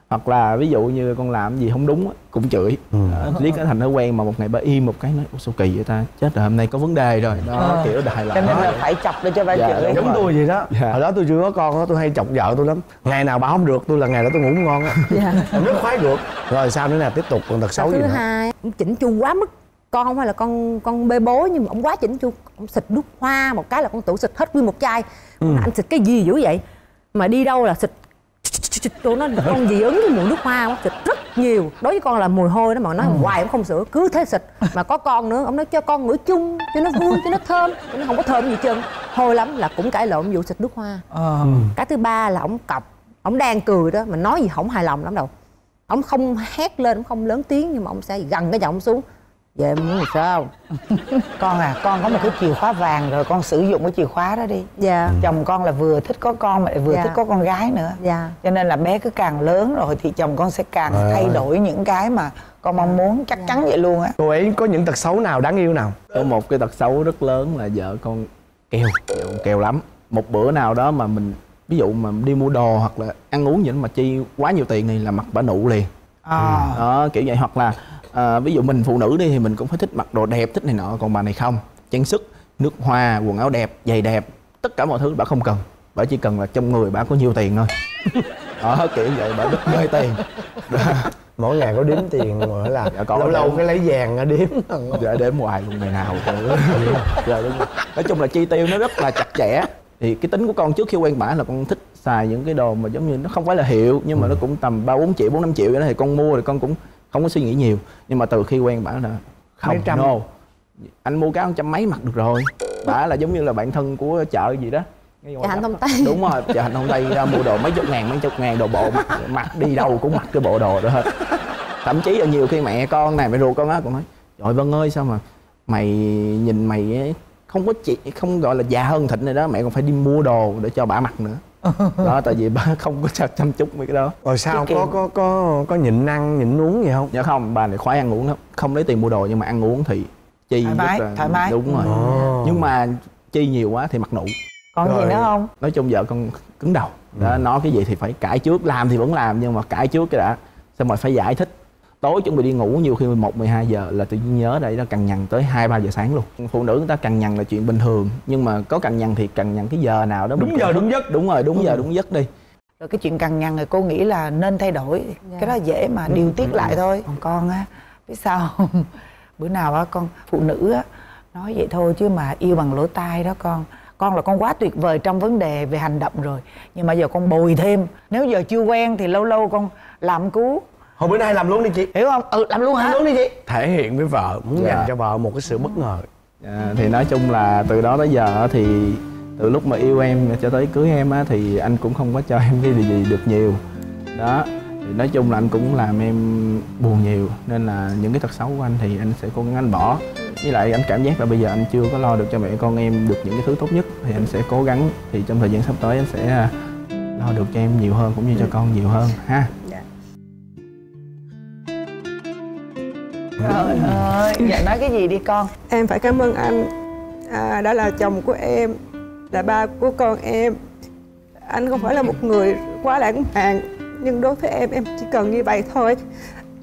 hoặc là ví dụ như con làm gì không đúng á, cũng chửi. Đó, riết nó thành thói quen mà một ngày ba im một cái nói "Ủa, sao kỳ vậy ta? Chết rồi hôm nay có vấn đề rồi. Đó Ờ. kiểu đại cho nên là loại phải chọc để cho ba Dạ, chửi. đúng giống tôi vậy đó. Dạ. hồi đó tôi chưa có con đó tôi hay chọc vợ tôi lắm. Ngày nào bà không được tôi là ngày đó tôi ngủ không ngon á. Dạ. Rất khoái được. Rồi sao nữa nè tiếp tục còn tật xấu gì thứ nữa? hai chỉnh chu quá mức. Con không phải là con con bê bối nhưng mà ông quá chỉnh chu. Ông xịt nước hoa một cái là con tự xịt hết nguyên một chai. Nói, anh xịt cái gì dữ vậy? Mà đi đâu là xịt tụi nó con dị ứng với mùi nước hoa ông xịt rất nhiều. Đối với con là mùi hôi đó mà nói hoài ông không sửa cứ thế xịt. Mà có con nữa ông nói cho con ngửi chung cho nó vui cho nó thơm. Cho nó không có thơm gì trơn. Hôi lắm là cũng cãi lộn vụ xịt nước hoa. Ờ. Cái thứ ba là ông cọc. Ông đang cười đó mà nói gì không hài lòng lắm đâu. Ông không hét lên ông không lớn tiếng nhưng mà ông sẽ gằn cái giọng xuống vậy em muốn làm sao? Con à con có một cái chìa khóa vàng rồi con sử dụng cái chìa khóa đó đi. Dạ. Chồng con là vừa thích có con mà lại vừa Dạ. thích có con gái nữa. Dạ. Cho nên là bé cứ càng lớn rồi thì chồng con sẽ càng Trời thay đổi những cái mà con mong muốn chắc chắn vậy luôn á. Cô ấy có những tật xấu nào đáng yêu nào? Có một cái tật xấu rất lớn là vợ con keo keo, keo lắm. Một bữa nào đó mà mình ví dụ mà đi mua đồ hoặc là ăn uống gì đó mà chi quá nhiều tiền thì là mặt bả nụ liền. Ờ. Đó kiểu vậy. Hoặc là à, ví dụ mình phụ nữ đi thì mình cũng phải thích mặc đồ đẹp thích này nọ còn bà này không? Trang sức nước hoa quần áo đẹp giày đẹp tất cả mọi thứ bà không cần. Bà chỉ cần là trong người bà có nhiều tiền thôi. Đó kiểu vậy bà rất mê tiền. Mỗi ngày có đếm tiền mà là Dạ, có lâu lâu cái lấy vàng ra đếm. Dạ đếm hoài luôn ngày nào dạ, đúng rồi. nói chung là chi tiêu nó rất là chặt chẽ. Thì cái tính của con trước khi quen bả là con thích xài những cái đồ mà giống như nó không phải là hiệu nhưng mà nó cũng tầm ba bốn triệu bốn năm triệu vậy đó thì con mua thì con cũng không có suy nghĩ nhiều nhưng mà từ khi quen bả là không Mấy trăm. no anh mua cái trăm mấy mặc được rồi bả là giống như là bạn thân của chợ gì đó Chợ Hành. Thông Tây. đúng rồi chợ hành thông tây ra mua đồ mấy chục ngàn mấy chục ngàn đồ bộ mặc, mặc đi đâu cũng mặc cái bộ đồ đó hết thậm chí là nhiều khi mẹ con này mẹ ruột con á còn nói trời vân ơi sao mà mày nhìn mày ấy, không có chị không gọi là già hơn thịnh này đó mẹ còn phải đi mua đồ để cho bả mặc nữa đó tại vì bà không có chăm- chăm chút mấy cái đó. Rồi sao có có có có nhịn ăn nhịn uống gì không? Nhớ không bà này khoái ăn uống lắm. Không lấy tiền mua đồ nhưng mà ăn uống thì chi Thoải rất mái, là thoải mái. đúng rồi. Ồ. nhưng mà chi nhiều quá thì mặt nụ. Còn Rồi. gì nữa không? Nói chung vợ con cứng đầu. Đó nói cái gì thì phải cãi trước làm thì vẫn làm nhưng mà cãi trước cái đã. Xong rồi phải giải thích tối chuẩn bị đi ngủ nhiều khi 11, 12 giờ là tự nhiên nhớ đây nó cằn nhằn tới 2, 3 giờ sáng luôn. Phụ nữ người ta cằn nhằn là chuyện bình thường nhưng mà có cằn nhằn thì cằn nhằn cái giờ nào đó Đúng giờ, đúng giấc. đúng rồi đúng giờ đúng giấc đi. Rồi cái chuyện cằn nhằn thì cô nghĩ là nên thay đổi. Cái đó dễ mà điều tiết lại thôi. Còn con á biết sao không? bữa nào á con phụ nữ á nói vậy thôi chứ mà yêu bằng lỗ tai đó con. Con là con quá tuyệt vời trong vấn đề về hành động rồi. Nhưng mà giờ con bồi thêm. Nếu giờ chưa quen thì lâu lâu con làm cứu hồi bữa nay làm luôn đi chị. Hiểu không? Ừ làm luôn hả? Làm luôn đi chị. Thể hiện với vợ muốn Dạ. dành cho vợ một cái sự bất ngờ. À, thì nói chung là từ đó tới giờ á thì từ lúc mà yêu em cho tới cưới em á thì anh cũng không có cho em cái gì, gì được nhiều. Đó thì nói chung là anh cũng làm em buồn nhiều nên là những cái tật xấu của anh thì anh sẽ cố gắng anh bỏ. Với lại anh cảm giác là bây giờ anh chưa có lo được cho mẹ con em được những cái thứ tốt nhất thì anh sẽ cố gắng thì trong thời gian sắp tới anh sẽ à, lo được cho em nhiều hơn cũng như cho con nhiều hơn ha trời ơi dạ nói cái gì đi con Em phải cảm ơn anh à, đã là chồng của em, là ba của con em. Anh không phải là một người quá lãng mạn, nhưng đối với em em chỉ cần như vậy thôi.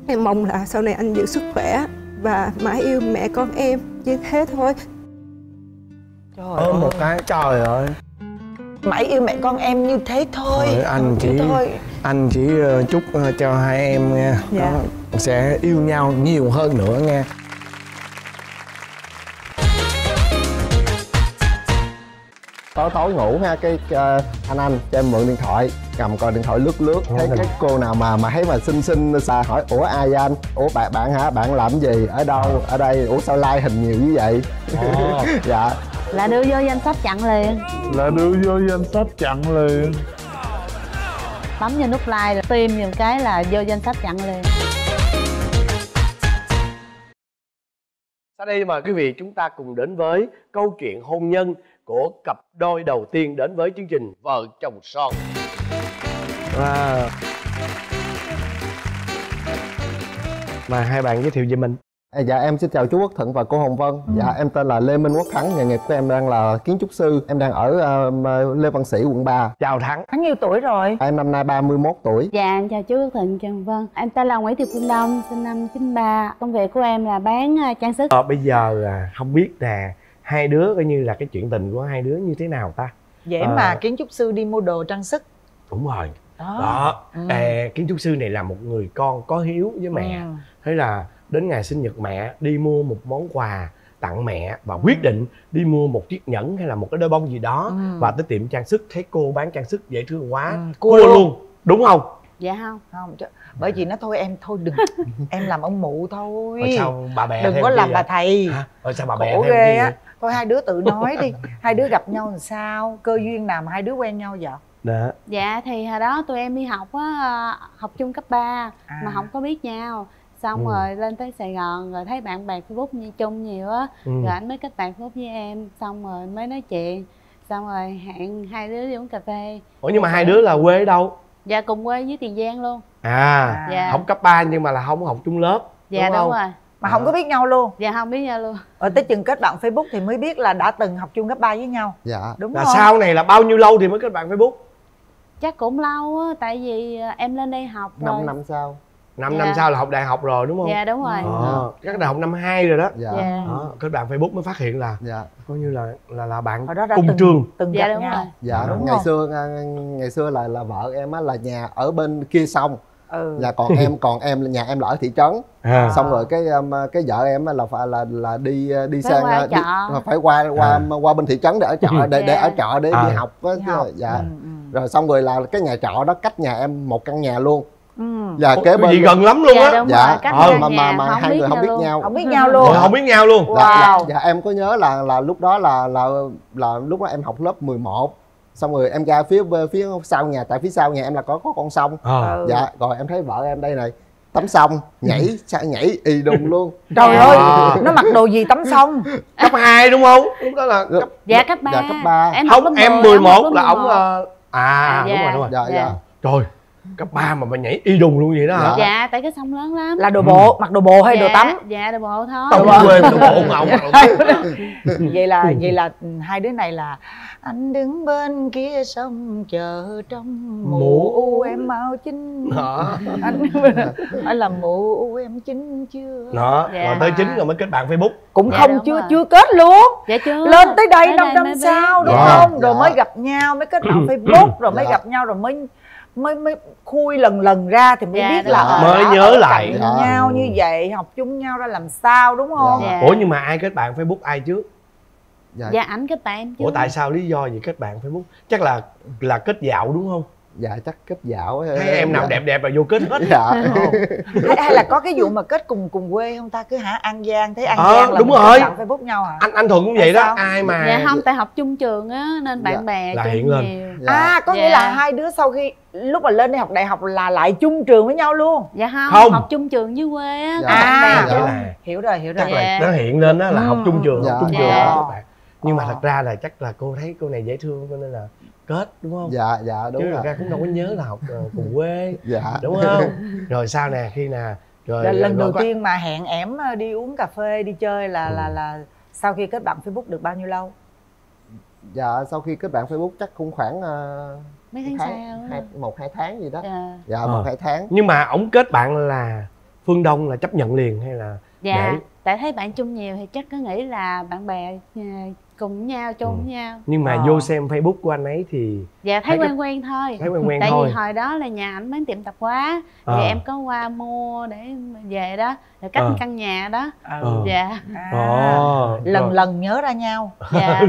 Em mong là sau này anh giữ sức khỏe và mãi yêu mẹ con em như thế thôi. trời ôm một cái trời ơi mãi yêu mẹ con em như thế thôi Rồi, anh chỉ thôi anh chỉ ờ, chúc ờ, cho hai em nha Dạ. Sẽ yêu nhau nhiều hơn nữa nha tối tối ngủ ha cái ờ, anh anh cho em mượn điện thoại cầm coi điện thoại lướt lướt. Thấy cái cô nào mà mà thấy mà xinh xinh xà hỏi ủa ai vậy anh? Ủa bạn bạn hả? Bạn làm gì? Ở đâu? Ở đây? Ủa sao like hình nhiều như vậy? Dạ. Là đưa vô danh sách chặn liền. Là đưa vô danh sách chặn liền. Bấm vào nút like rồi tim một cái là vô danh sách chặn liền Đây mời quý vị chúng ta cùng đến với câu chuyện hôn nhân của cặp đôi đầu tiên đến với chương trình Vợ chồng son. wow. mà hai bạn giới thiệu về mình. À, dạ em xin chào chú Quốc Thuận và cô Hồng Vân dạ em tên là Lê Minh Quốc Thắng nghề nghiệp của em đang là kiến trúc sư em đang ở ờ, Lê Văn Sĩ quận 3 Chào Thắng. Thắng nhiêu tuổi rồi? em năm nay 31 tuổi dạ em chào chú Quốc Thịnh Trần Vân em tên là Nguyễn Thị Phương Đông sinh năm 93 công việc của em là bán à, trang sức Ờ, bây giờ à, không biết là hai đứa coi như là cái chuyện tình của hai đứa như thế nào ta? dễ Ờ. mà kiến trúc sư đi mua đồ trang sức Đúng rồi. đó, Đó, Ừ. à, kiến trúc sư này là một người con có hiếu với mẹ. Ừ. Thế là đến ngày sinh nhật mẹ đi mua một món quà tặng mẹ và quyết định đi mua một chiếc nhẫn hay là một cái đôi bông gì đó Ừ. và tới tiệm trang sức thấy cô bán trang sức dễ thương quá Ừ, cua, cua luôn. luôn. đúng không dạ không không chứ bởi vì nó thôi em thôi đừng em làm ông mụ thôi Rồi sao bà bè đừng có làm bà thầy Hả? Rồi sao bà bè khổ ghê á thôi hai đứa tự nói đi hai đứa gặp nhau làm sao cơ duyên nào mà hai đứa quen nhau vậy Đó. dạ thì hồi đó tụi em đi học á à, học chung cấp 3 À. mà không có biết nhau xong Ừ. rồi lên tới sài gòn rồi thấy bạn bè facebook như chung nhiều á. Ừ. rồi anh mới kết bạn facebook với em xong rồi mới nói chuyện. Xong rồi hẹn hai đứa đi uống cà phê. Ủa nhưng mà hai đứa là quê ở đâu? Dạ cùng quê với tiền giang luôn. À Dạ. học cấp 3 nhưng mà là không học chung lớp dạ đúng, không? rồi. Mà không có biết nhau luôn. Dạ không biết nhau luôn. Rồi tới chừng kết bạn facebook thì mới biết là đã từng học chung cấp 3 với nhau. Dạ. Đúng là không? sau này là bao nhiêu lâu thì mới kết bạn facebook? Chắc cũng lâu á tại vì à, em lên đây học rồi. 5 năm sau 5 Dạ. năm sau là học đại học rồi đúng không dạ đúng rồi Ờ, chắc đại học năm 2 rồi đó dạ dạ đó, kết bạn facebook mới phát hiện là dạ coi như là là là bạn đó cùng từng, trường từng Dạ, gặp đúng nhau rồi. dạ Đúng ngày không? xưa à, ngày xưa là là vợ em á là nhà ở bên kia sông ừ. là còn em còn em là nhà em là ở thị trấn à. xong rồi cái um, cái vợ em á là phải là là đi đi Phải sang qua uh, đi, trọ. phải qua qua À. qua bên thị trấn để ở trọ để để Dạ. ở trọ để À. đi học á Đi học. dạ Ừ, ừ. rồi xong rồi là cái nhà trọ đó cách nhà em một căn nhà luôn Ừ. và Ủa, kế bên gì gần lắm luôn dạ á đúng Dạ. rồi cách Ờ, mà- mà- mà không hai người không biết nhau. không biết nhau luôn không biết nhau luôn dạ, Wow. dạ, dạ em có nhớ là là lúc đó là là là lúc đó em học lớp 11 xong rồi em ra phía phía sau nhà tại phía sau nhà em là có có con sông Ờ. Ừ. dạ rồi em thấy vợ em đây này tắm sông nhảy sao nhảy y đùng luôn trời Dạ. ơi À. nó mặc đồ gì tắm xong cấp 2 đúng không lúc đó là cấp dạ cấp 3 Dạ, cấp ba. em không em 10, 11 học lớp là ổng 11. ờ, à, À, đúng dạ. rồi đúng rồi dạ Dạ. dạ trời cấp ba mà bà nhảy y đùng luôn vậy đó hả dạ tại cái sông lớn lắm là đồ bộ mặc đồ bộ hay đồ dạ, tắm dạ đồ bộ thôi tao Đồ bộ. quê đồ bộ đồ tắm. vậy là vậy là hai đứa này là anh đứng bên kia sông chờ trong mù Mù. u em mau chín đó anh anh là mù u em chín chưa đó Dạ. rồi tới chín rồi mới kết bạn facebook cũng Dạ, không đúng chưa rồi. chưa kết luôn dạ chưa lên tới đây năm năm sau đúng Dạ. không rồi Dạ. mới gặp nhau mới kết bạn facebook rồi mới Dạ. gặp nhau rồi mới mới mới khui lần lần ra thì mới Dạ, biết là rồi. Mới đã nhớ lại. cạnh Dạ. nhau như vậy học chung nhau ra làm sao đúng không Dạ. ủa nhưng mà ai kết bạn facebook ai trước dạ, dạ ảnh kết bạn em chứ ủa tại sao lý do gì kết bạn facebook chắc là là kết dạo đúng không dạ chắc kết dạo thấy em nào đẹp đẹp là vô kết hết dạ hay, hay là có cái vụ mà kết cùng cùng quê không ta cứ hả an giang thấy an Ờ, giang là đúng rồi. facebook nhau hả anh anh thuận cũng vậy đó sao? ai mà dạ không tại học chung trường á nên bạn Dạ. bè Là chung hiện lên. nhiều dạ. à có nghĩa Dạ. là hai đứa sau khi lúc mà lên đi học đại học là lại chung trường với nhau luôn dạ không, Không. học chung trường dưới quê á Dạ. à Vậy chung là hiểu rồi hiểu rồi chắc là Dạ. nó hiện lên đó là học chung trường Dạ. học chung Dạ. trường Dạ. đó các bạn nhưng mà Ờ. thật ra là chắc là cô thấy cô này dễ thương cho nên là kết đúng không? Dạ dạ đúng chứ rồi. thật ra cũng đâu có nhớ là học ờ, cùng quê. Dạ. Đúng không? Rồi sau nè khi nè rồi là lần rồi đầu có- tiên mà hẹn ẻm ờ, đi uống cà phê đi chơi là là là sau khi kết bạn facebook được bao nhiêu lâu? Dạ sau khi kết bạn facebook chắc cũng khoảng uh, mấy tháng sau á. hai, một hai tháng gì đó. Dạ. Dạ Ờ. một hai tháng. Nhưng mà ổng kết bạn là phương đông là chấp nhận liền hay là dạ Để- tại thấy bạn chung nhiều thì chắc có nghĩ là bạn bè cùng nhau chung Ừ. với nhau nhưng mà Ờ. vô xem facebook của anh ấy thì dạ Thấy thấy cái- quen quen thôi thấy quen quen tại thôi vì hồi đó là nhà ảnh bán tiệm tạp hóa Ờ. thì em có qua mua để về đó rồi cách Ờ. căn nhà đó Ờ. dạ à, Ồ, lần rồi. lần nhớ ra nhau dạ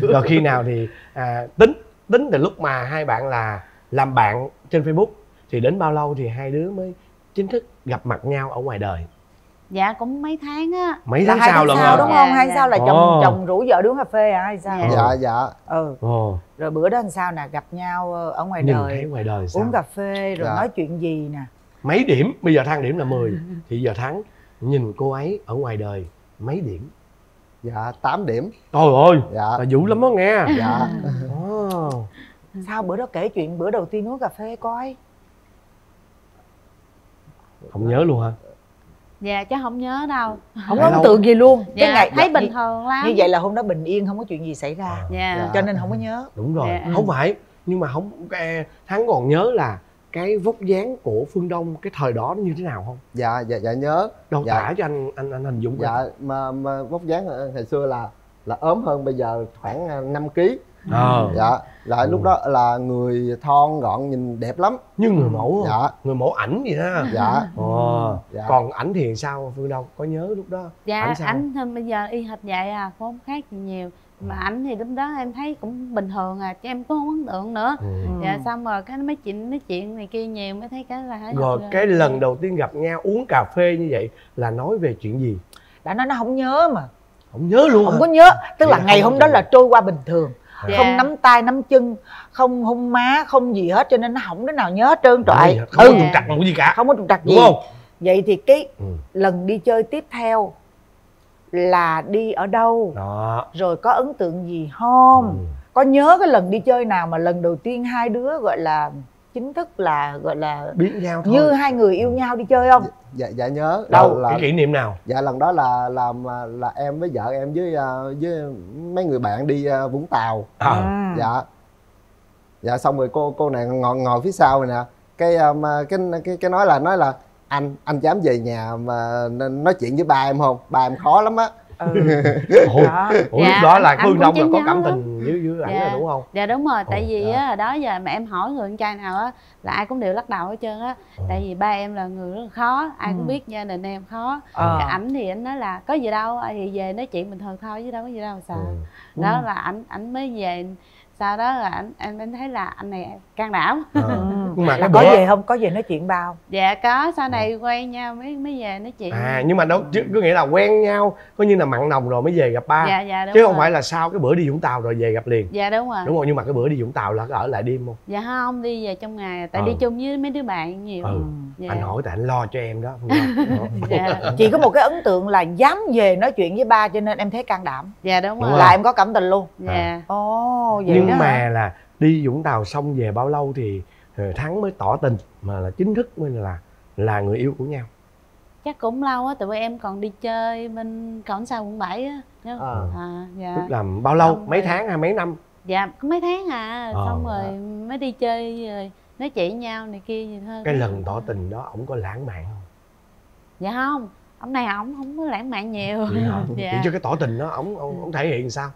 rồi khi nào thì à, tính tính từ lúc mà hai bạn là làm bạn trên facebook thì đến bao lâu thì hai đứa mới chính thức gặp mặt nhau ở ngoài đời dạ cũng mấy tháng á. Mấy tháng sau tháng lần sau hả? đúng Dạ, không hai dạ. sau là chồng chồng rủ vợ đi uống cà phê à? Hay sao? Dạ. dạ dạ. Ừ. Ồ. Rồi bữa đó làm sao nè? Gặp nhau ở ngoài nhìn đời thấy ngoài đời sao? uống cà phê rồi Dạ. nói chuyện gì nè? Mấy điểm? Bây giờ thang điểm là 10 thì giờ thắng. Nhìn cô ấy ở ngoài đời mấy điểm? Dạ 8 điểm. Trời ơi! Dạ. Là dữ lắm đó nghe. Dạ. Ồ. sao bữa đó kể chuyện bữa đầu tiên uống cà phê coi không nhớ luôn hả dạ chứ không nhớ đâu. Không có ấn tượng gì luôn. Dạ cái ngày thấy như- bình thường lắm. như vậy là hôm đó bình yên không có chuyện gì xảy ra. Dạ. Dạ. cho nên không có nhớ. Đúng rồi. Dạ. không phải nhưng mà không cái thắng còn nhớ là cái vóc dáng của phương đông cái thời đó nó như thế nào không? Dạ dạ dạ nhớ. Đâu Dạ. tả cho anh anh anh hình dung dạ mà, mà vóc dáng ờ, hồi xưa là là ốm hơn bây giờ khoảng 5 kg ờ. Dạ lại Ừ. lúc đó là người thon gọn nhìn đẹp lắm. Như người mẫu dạ. Người mẫu ảnh vậy đó. Dạ. Ồ, Dạ. còn ảnh thì sao? Phương Đông có nhớ lúc đó dạ Ảnh sao? ảnh bây giờ y hệt vậy à cũng không khác gì nhiều. Mà ảnh thì lúc đó em thấy cũng bình thường à chứ em cũng không ấn tượng nữa. Ừ. dạ xong rồi cái mấy chuyện nói chuyện này kia nhiều mới thấy cái là rồi hợp cái lần đầu tiên gặp nhau uống cà phê như vậy là nói về chuyện gì? Đã nói nó không nhớ mà. Không nhớ luôn không hả? có nhớ. Tức là Vậy là ngày hôm đó là trôi qua bình thường Dạ. không nắm tay nắm chân không hôn má không gì hết cho nên nó không đứa nào nhớ hết trơn trọi không có ừ trục trặc một gì cả. Không có trục trặc gì. đúng không? Vậy thì cái ừ. lần đi chơi tiếp theo là đi ở đâu? Đó. Rồi có ấn tượng gì không? Ừ. có nhớ cái lần đi chơi nào mà lần đầu tiên hai đứa gọi là chính thức là gọi là biết nhau thôi. như hai người yêu nhau đi chơi không? Dạ dạ nhớ. Đâu? là cái kỷ niệm nào? dạ lần đó là làm là, là em với vợ em với ờ, với mấy người bạn đi ờ, vũng tàu. À. Ừ. dạ. Dạ xong rồi cô cô này ngồi ngồi phía sau này nè. Cái um, cái cái cái nói là nói là anh anh dám về nhà mà nói chuyện với ba em không? Ba em khó lắm á ừ. ủa, đó. ủa Dạ, lúc đó là anh- anh Phương cũng Đông là có cảm tình với với ảnh Dạ. rồi đúng không dạ đúng rồi tại Ồ, vì dạ. á đó giờ mà em hỏi người con trai nào á là ai cũng đều lắc đầu hết trơn á tại vì ba em là người rất là khó ai Ừ. cũng biết gia đình em khó Ờ. Cái ảnh thì anh nói là có gì đâu thì về nói chuyện bình thường thôi chứ đâu có gì đâu sợ Ừ. đó Ừ. là ảnh ảnh mới về sau đó là ảnh em thấy là anh này can đảm Ờ. Ừ. nhưng mà là có bữa về không? Có về nói chuyện bao? Dạ có. Sau này quen nhau mới mới về nói chuyện. À nhưng mà đâu chứ có nghĩa là quen nhau coi như là mặn nồng rồi mới về gặp ba. Dạ dạ đúng chứ không rồi. phải là sau cái bữa đi Vũng Tàu rồi về gặp liền. Dạ đúng rồi. Đúng không nhưng mà cái bữa đi Vũng Tàu là có ở lại đêm không? Dạ không đi về trong ngày. Tại Ờ. đi chung với mấy đứa bạn nhiều. Ừ. Dạ. anh hỏi tại anh lo cho em đó dạ. Chỉ có một cái ấn tượng là dám về nói chuyện với ba cho nên em thấy can đảm. Dạ đúng Đúng rồi. là em có cảm tình luôn. Dạ. Ồ vậy nhưng đó mà hả? là đi Vũng Tàu xong về bao lâu thì rồi thắng mới tỏ tình mà là chính thức mới là là người yêu của nhau. Chắc cũng lâu á vì em còn đi chơi bên cổng sau quận 7 á À. à, dạ. tức là bao lâu? Xong mấy rồi- tháng hay mấy năm? Dạ có mấy tháng à Ờ. xong rồi mới đi chơi rồi nói chuyện nhau này kia gì thôi. Cái lần tỏ tình đó ổng có lãng mạn không? Dạ không ông này ổng không có lãng mạn nhiều. Vậy hả? dạ. Vậy cho cái tỏ tình đó ổng ổng thể hiện sao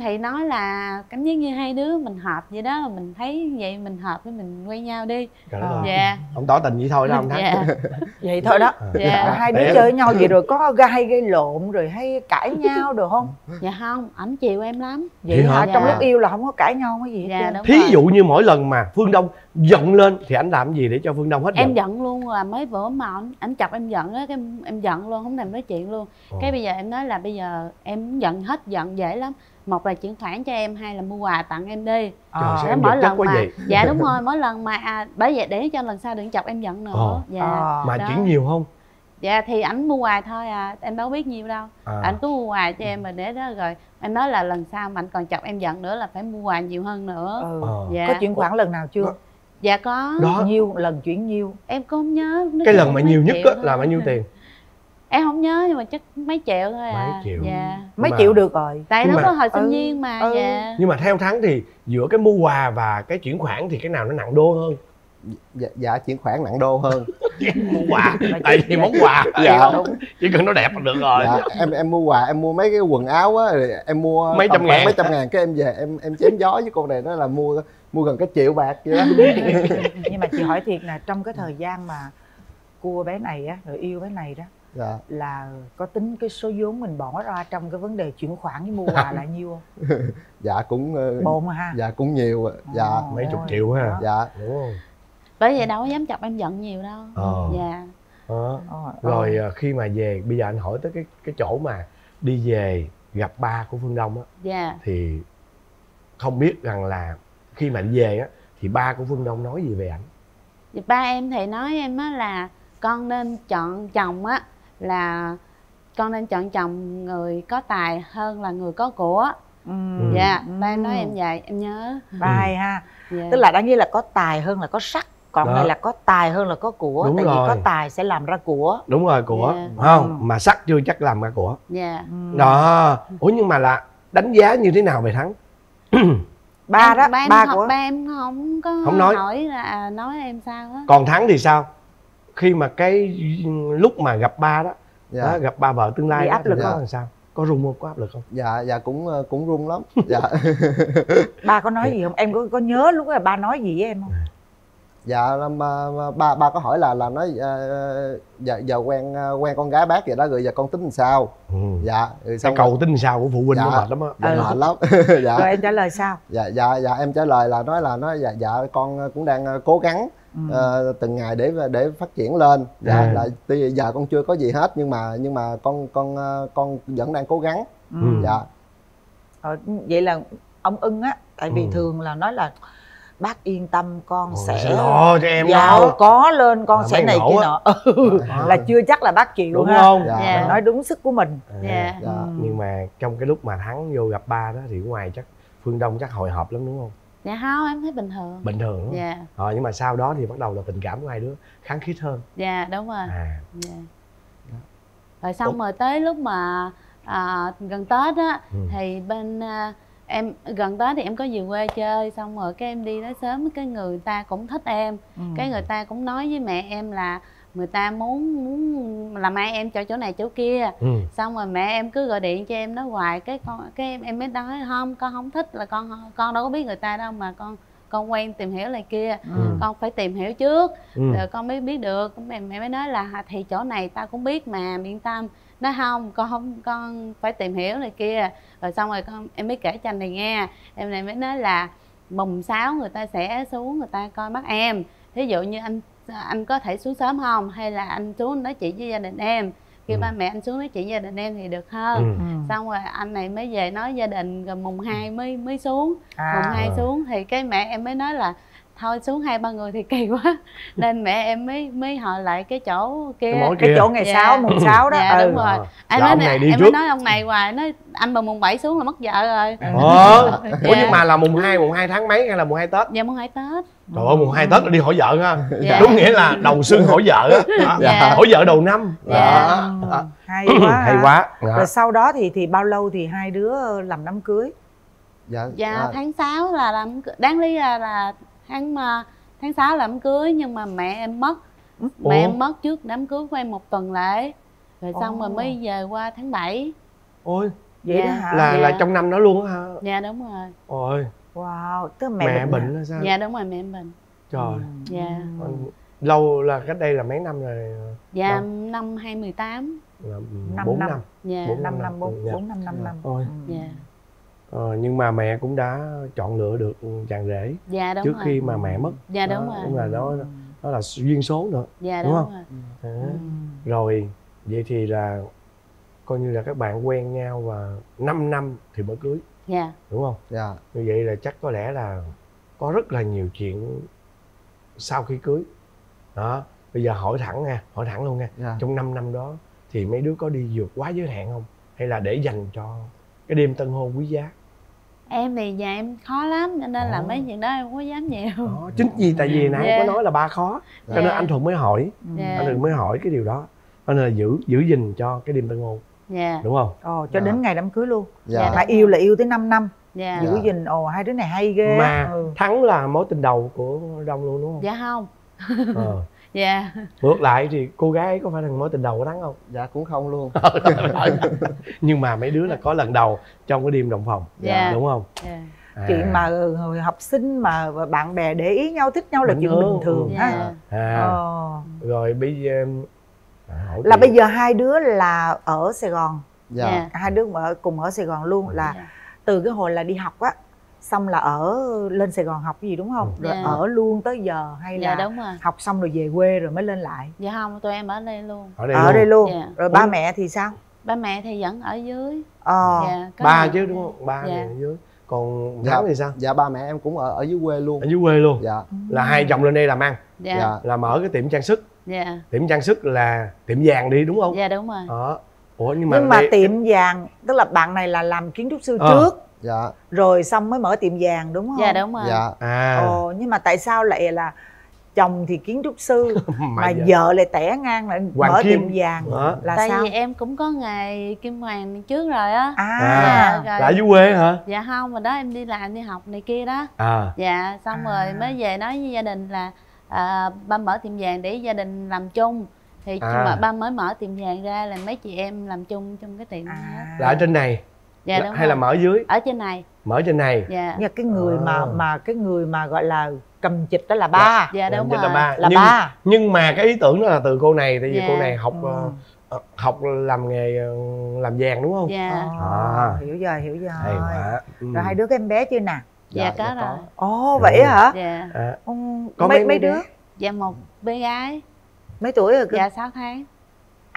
Thì nói là cảm giác như hai đứa mình hợp vậy đó mình thấy vậy mình hợp với mình quen nhau đi. Trời đất ơi. dạ. Ổng tỏ tình vậy thôi đó ông thắng dạ. Vậy thôi đó. Dạ. hai đứa Để- chơi với nhau vậy rồi có gai gây lộn rồi hay cãi nhau được không? Dạ không ảnh chiều em lắm. Vậy Vậy hả? hả trong Dạ. lúc yêu là không có cãi nhau cái gì hết dạ đúng thí rồi. dụ như mỗi lần mà phương đông giận lên thì anh làm gì để cho phương đông hết em giận? giận luôn là mấy bữa mà ảnh ảnh chọc em giận á cái em, em giận luôn không thèm nói chuyện luôn. Ồ. cái bây giờ em nói là bây giờ em giận hết giận dễ lắm một là chuyển khoản cho em hai là mua quà tặng em đi Trời, À. sao Đó, em mỗi lần quá mà vậy dạ đúng rồi mỗi lần mà à, bởi vậy để cho lần sau đừng chọc em giận nữa Ồ. dạ À. mà đó. chuyển nhiều không dạ thì ảnh mua quà thôi à em đâu biết nhiêu đâu À. ảnh cứ mua quà cho em mà để đó rồi em nói là lần sau mà anh còn chọc em giận nữa là phải mua quà nhiều hơn nữa ừ. Ờ. dạ có chuyển khoản lần nào chưa dạ có Đó. nhiêu lần chuyển nhiêu em cũng không nhớ cái lần mà nhiều nhất á, là bao nhiêu tiền em không nhớ nhưng mà chắc mấy triệu thôi à. Mấy triệu. dạ. Mấy Mà- triệu được rồi. Tại Nhưng nó mà- có hồi sinh Ừ, viên mà ừ. dạ. Nhưng mà theo thắng thì giữa cái mua quà và cái chuyển khoản thì cái nào nó nặng đô hơn? Dạ, dạ chuyển khoản nặng đô hơn. Mua quà. Tại vì món quà. Dạ. đúng. Chỉ cần nó đẹp là được rồi. Dạ, em em mua quà em mua mấy cái quần áo á rồi em mua Mấy trăm ngàn. mấy trăm ngàn cái em về em em chém gió với con này nó là mua mua gần cái triệu bạc vậy đó. Nhưng mà chị hỏi thiệt nè trong cái thời gian mà cua bé này á rồi yêu bé này đó dạ. Là có tính cái số vốn mình bỏ ra trong cái vấn đề chuyển khoản với mua quà là nhiêu không? Dạ cũng ờ, mà ha. dạ cũng nhiều ạ. dạ. Ồ. mấy chục triệu ha. dạ. Đúng không? Bởi vậy đâu có dám chọc em giận nhiều đâu. Ờ. dạ. Đó. Ờ, rồi khi mà về bây giờ anh hỏi tới cái cái chỗ mà đi về gặp ba của phương đông á dạ. thì không biết rằng là khi mà anh về á thì ba của phương đông nói gì về ảnh? Thì ba em thì nói em á là con nên chọn chồng á là con nên chọn chồng người có tài hơn là người có của ừ. dạ ba em nói em vậy em nhớ vai ha dạ. tức là đáng như là có tài hơn là có sắc còn Đó. này là có tài hơn là có của Đúng tại vì rồi. có tài sẽ làm ra của đúng rồi của Dạ. không mà sắc chưa chắc làm ra của dạ Ừ. đó ủa nhưng mà là đánh giá như thế nào về thắng ba đó ba em ba học của ba em không có Không nói. hỏi là nói em sao á còn thắng thì sao khi mà cái lúc mà gặp ba đó, dạ. đó gặp ba vợ tương lai Bị đó, áp lực thì có không? làm sao? có rung không? Có áp lực không? Dạ dạ cũng ờ, cũng run lắm. Dạ. Ba có nói gì không? Em có có nhớ lúc đó ba nói gì với em không? Dạ là mà, mà ba ba có hỏi là là nói ờ, giờ giờ quen ờ, quen con gái bác vậy đó rồi giờ con tính làm sao? Ừ. dạ rồi cái xong cầu tin sao của phụ huynh Dạ. nó mệt lắm á. Dạ, Ừ. mệt lắm. Dạ. Rồi em trả lời sao? Dạ dạ dạ em trả lời là nói là nói dạ dạ con cũng đang cố gắng Ừ. ờ, từng ngày để để phát triển lên. Dạ À. là tuy giờ con chưa có gì hết nhưng mà nhưng mà con con ờ, con vẫn đang cố gắng. Ừ. dạ. Ờ, vậy là ông ưng á tại vì Ừ. thường là nói là bác yên tâm con Ồ, sẽ lo cho em giàu đó có lên con Là sẽ này kia nọ. Ừ, là chưa chắc là bác chịu đúng ha. không? Dạ. Dạ. mình nói đúng sức của mình. À, dạ. Dạ. Ừ. nhưng mà trong cái lúc mà thắng vô gặp ba đó thì ngoài chắc phương đông chắc hồi hộp lắm đúng không dạ không em thấy bình thường. Bình thường đúng không dạ. Ờ, nhưng mà sau đó thì bắt đầu là tình cảm của hai đứa kháng khít hơn. Dạ đúng rồi. À. Dạ. rồi xong rồi tới lúc mà à, gần tết á Ừ. thì bên à, em gần tết thì em có về quê chơi xong rồi cái em đi đó sớm cái người ta cũng thích em. Ừ. cái người ta cũng nói với mẹ em là người ta muốn muốn làm ai em cho chỗ này chỗ kia ừ. xong rồi mẹ em cứ gọi điện cho em nói hoài cái con cái em em mới nói không con không thích là con con đâu có biết người ta đâu mà con con quen tìm hiểu này kia Ừ. con phải tìm hiểu trước Ừ. rồi con mới biết được mẹ mẹ mới nói là "À, thì chỗ này tao cũng biết mà yên tâm nói không con không con phải tìm hiểu này kia rồi xong rồi con em mới kể cho anh này nghe em này mới nói là mùng sáu người ta sẽ xuống người ta coi mắt em thí dụ như anh anh có thể xuống sớm không hay là anh xuống nói chuyện với gia đình em khi Ừ. ba mẹ anh xuống nói chuyện với gia đình em thì được hơn Ừ. Ừ. xong rồi anh này mới về nói gia đình rồi mùng 2 mới mới xuống À. mùng hai À. xuống thì cái mẹ em mới nói là thôi xuống hai ba người thì kỳ quá nên mẹ em mới mới hỏi lại cái chỗ kia Cái cái chỗ ngày Dạ. sáu mùng sáu đó dạ ừ. đúng rồi anh nói này em trước. mới nói ông này hoài nói anh mà mùng 7 xuống là mất vợ rồi Ờ. Ủa Dạ. nhưng mà là mùng 2, mùng 2 tháng mấy hay là mùng 2 Tết? dạ mùng 2 tết Trời ơi mùng 2 Tết là đi hỏi vợ ha. Dạ. Đúng nghĩa là đầu xuân hỏi vợ á. Đó. Dạ. Hỏi vợ đầu năm. Dạ. Đó. Đó. hay quá Hay ha. quá. Đó. rồi sau đó thì thì bao lâu thì hai đứa làm đám cưới dạ dạ à, tháng 6 là làm đáng lý là, là tháng mà tháng 6 làm cưới nhưng mà mẹ em mất Ủa? mẹ em mất trước đám cưới của em một tuần lễ rồi xong rồi Ồ. mới về qua tháng 7 Ôi vậy Dạ. đó hả là Dạ. là trong năm đó luôn á ha. dạ đúng rồi Ôi wow tức là mẹ, mẹ, bệnh, bệnh hả? là sao? dạ đúng rồi mẹ em bệnh Trời. dạ Anh- Lâu là cách đây là mấy năm rồi? dạ năm 2018 Là Năm 4 năm. năm. dạ Bốn năm năm bốn Dạ. bốn năm năm năm Ôi. Ừ. dạ Ờ, nhưng mà mẹ cũng đã chọn lựa được chàng rể dạ đúng trước rồi khi mà mẹ mất. dạ đúng Đó, rồi Đúng là đó đó là duyên số nữa. dạ đúng đúng, không? rồi Đó. Rồi vậy thì là coi như là các bạn quen nhau và 5 năm thì mới cưới dạ đúng không? dạ Như vậy là chắc có lẽ là có rất là nhiều chuyện sau khi cưới. Đó, bây giờ hỏi thẳng nha, hỏi thẳng luôn nha. dạ Trong 5 năm đó thì mấy đứa có đi vượt quá giới hạn không? Hay là để dành cho cái đêm tân hôn quý giá? Em thì nhà em khó lắm cho nên là Ồ. mấy chuyện đó em không có dám nhiều. Đó, chính vì tại vì nãy Dạ. có nói là ba khó cho nên Dạ. anh thuận mới hỏi. Dạ. Anh thuận mới hỏi cái điều đó. Cho nên là giữ giữ gìn cho cái đêm tân hôn. Dạ. Đúng không? Ồ cho Dạ. đến ngày đám cưới luôn. Dạ. Mà yêu là yêu tới 5 năm. Dạ. Giữ gìn ồ hai đứa này hay ghê. Mà ừ. thắng là mối tình đầu của đông luôn đúng không? Dạ không. Ờ. dạ ngược lại thì cô gái ấy có phải là mối tình đầu của thắng không dạ cũng không luôn nhưng mà mấy đứa là có lần đầu trong cái đêm đồng phòng Dạ. đúng không dạ à. chuyện mà ừ, hồi học sinh mà bạn bè để ý nhau thích nhau là Bình chuyện thường. bình thường Dạ. ha à. ờ. rồi bây giờ à, là bây giờ hai đứa là ở sài gòn dạ Dạ. hai đứa ở cùng ở sài gòn luôn là Dạ. từ cái hồi là đi học á xong là ở lên sài gòn học cái gì đúng không? Rồi Dạ. ở luôn tới giờ hay dạ là đúng rồi. học xong rồi về quê rồi mới lên lại? Dạ không tụi em ở đây luôn. Ở đây ở luôn. đây luôn. Dạ. rồi ba mẹ thì sao? Ba mẹ thì vẫn ở dưới. Ờ. Dạ ba chứ đúng không? Ba Dạ. ở dưới. Còn Dạ. thì sao? Dạ ba mẹ em cũng ở ở dưới quê luôn. Ở dưới quê luôn. Dạ. Là hai chồng lên đây làm ăn. Dạ. Dạ. Là mở cái tiệm trang sức. Dạ. Tiệm trang sức là tiệm vàng đi đúng không? Dạ đúng rồi. Đó. Ủa nhưng mà, nhưng mà đây- tiệm vàng tức là bạn này là làm kiến trúc sư Ờ. trước dạ. Rồi xong mới mở tiệm vàng đúng không? Dạ đúng rồi. Dạ. À. Ồ nhưng mà tại sao lại là chồng thì kiến trúc sư mà vợ- vợ lại tẻ ngang lại Hoàng mở kim. tiệm vàng? Đó. là tại sao? vì em cũng có nghề kim hoàng trước rồi á. À, à Dạ, là ở dưới quê hả? Dạ không mà đó em đi làm đi học này kia đó. À. Dạ xong À. rồi mới về nói với gia đình là à, ba mở tiệm vàng để gia đình làm chung. Thì À. mà ba mới mở tiệm vàng ra là mấy chị em làm chung trong cái tiệm đó. À. là ở trên này dạ Là- đúng hay là rồi. mở dưới? Ở trên này. Mở trên này. Dạ. Nhờ cái người mà À. mà cái người mà gọi là cầm chịch đó là ba. Dạ. Đúng Trên rồi. là ba. Là nhưng, ba. nhưng mà cái ý tưởng đó là từ cô này tại vì Dạ. cô này học Ừ. ờ, ờ, học làm nghề ờ, làm vàng đúng không? Dạ. Ờ, À. hiểu rồi hiểu rồi. Hay quá. Ừ. rồi hai đứa có em bé chưa nè? Dạ, Dạ, có dạ rồi. ồ vậy hả? Dạ. À, Có mấy mấy- đứa? dạ một bé gái. Mấy tuổi rồi cơ? Dạ 6 tháng.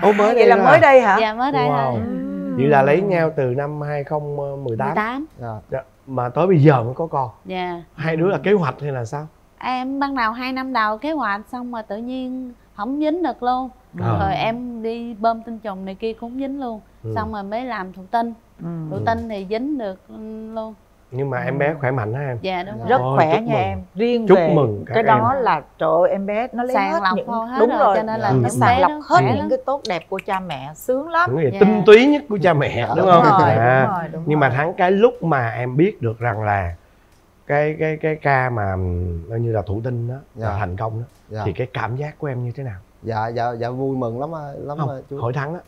Ồ, mới À, đây vậy là mới à? đây hả? Dạ mới đây Wow. thôi Ừ. vậy là lấy nhau từ năm 2018 18 dạ. Dạ, mà tới bây giờ mới có con. Dạ. Hai đứa là kế hoạch hay là sao? Em ban đầu hai năm đầu kế hoạch xong mà tự nhiên không dính được luôn. À. rồi em đi bơm tinh trùng này kia cũng dính luôn. Ừ. xong rồi mới làm thụ tinh Ừ. thụ tinh thì dính được luôn nhưng mà em bé khỏe mạnh hả em? Dạ đúng rồi. Rất Ôi, khỏe chúc nha mừng. em. Riêng Chúc về mừng cái em. đó là trời ơi, em bé nó lấy Sàng hết lọc những hết đúng rồi, rồi. cho nên là Ừ. nó sàng lọc nó hết những cái tốt đẹp của cha mẹ sướng lắm. Những cái Dạ. tinh túy nhất của cha mẹ đúng Đúng không? rồi, À. đúng rồi, đúng nhưng mà rồi. thắng cái lúc mà em biết được rằng là cái cái cái ca mà coi như là thụ tinh đó là Dạ. thành công đó dạ. thì cái cảm giác của em như thế nào? Dạ dạ dạ vui mừng lắm lắm không á chú. hỏi thắng á.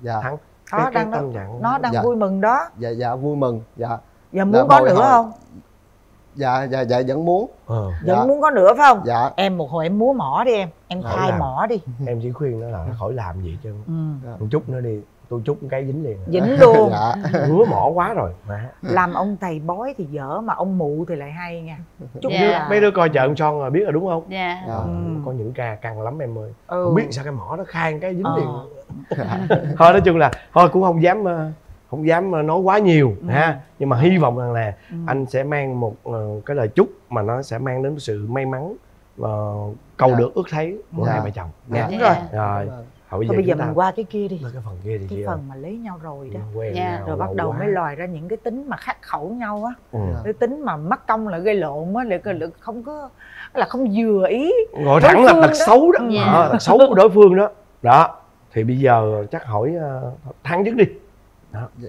Dạ. Thắng. Đó, cái, cái đang đó- nó đang Dạ. vui mừng đó. Dạ dạ vui mừng. Dạ giờ muốn có nữa hồi. không? Dạ dạ dạ vẫn muốn. Ờ, vẫn Dạ. muốn có nữa phải không? Dạ. Em một hồi em múa mỏ đi em. Em Hỏi khai làm. mỏ đi. Em chỉ khuyên nó là khỏi làm gì chứ. Ừ. một chút nữa đi tôi chút cái dính liền. Dính luôn. Dạ. Ngứa mỏ quá rồi. Mà làm ông thầy bói thì dở mà ông mụ thì lại hay nha. Chúc Dạ. là mấy đứa coi chợ ông son rồi biết rồi đúng không? Dạ. Dạ. Ừ. có những ca căng lắm em ơi. Ừ. không biết sao cái mỏ nó khai cái dính Ờ. liền. Thôi nói chung là thôi cũng không dám ờ, không dám ờ, nói quá nhiều Ừ. ha nhưng mà hy vọng rằng là Ừ. anh sẽ mang một ờ, cái lời chúc mà nó sẽ mang đến sự may mắn và cầu Dạ. được ước thấy của Dạ. hai vợ chồng Dạ. Đúng rồi rồi thôi Thôi bây giờ mình qua cái kia đi cái phần kia thì cái phần mà lấy nhau rồi đó quen Dạ. nhau rồi bắt đầu quá. mới lòi ra những cái tính mà khắc khẩu nhau á ừ. cái tính mà mắc công là gây lộn á lại lại không có là không vừa ý gọi thẳng là đối tật phương đó. xấu đó Dạ. Ờ, tật xấu của đối phương đó đó thì bây giờ chắc hỏi ờ, thắng trước đi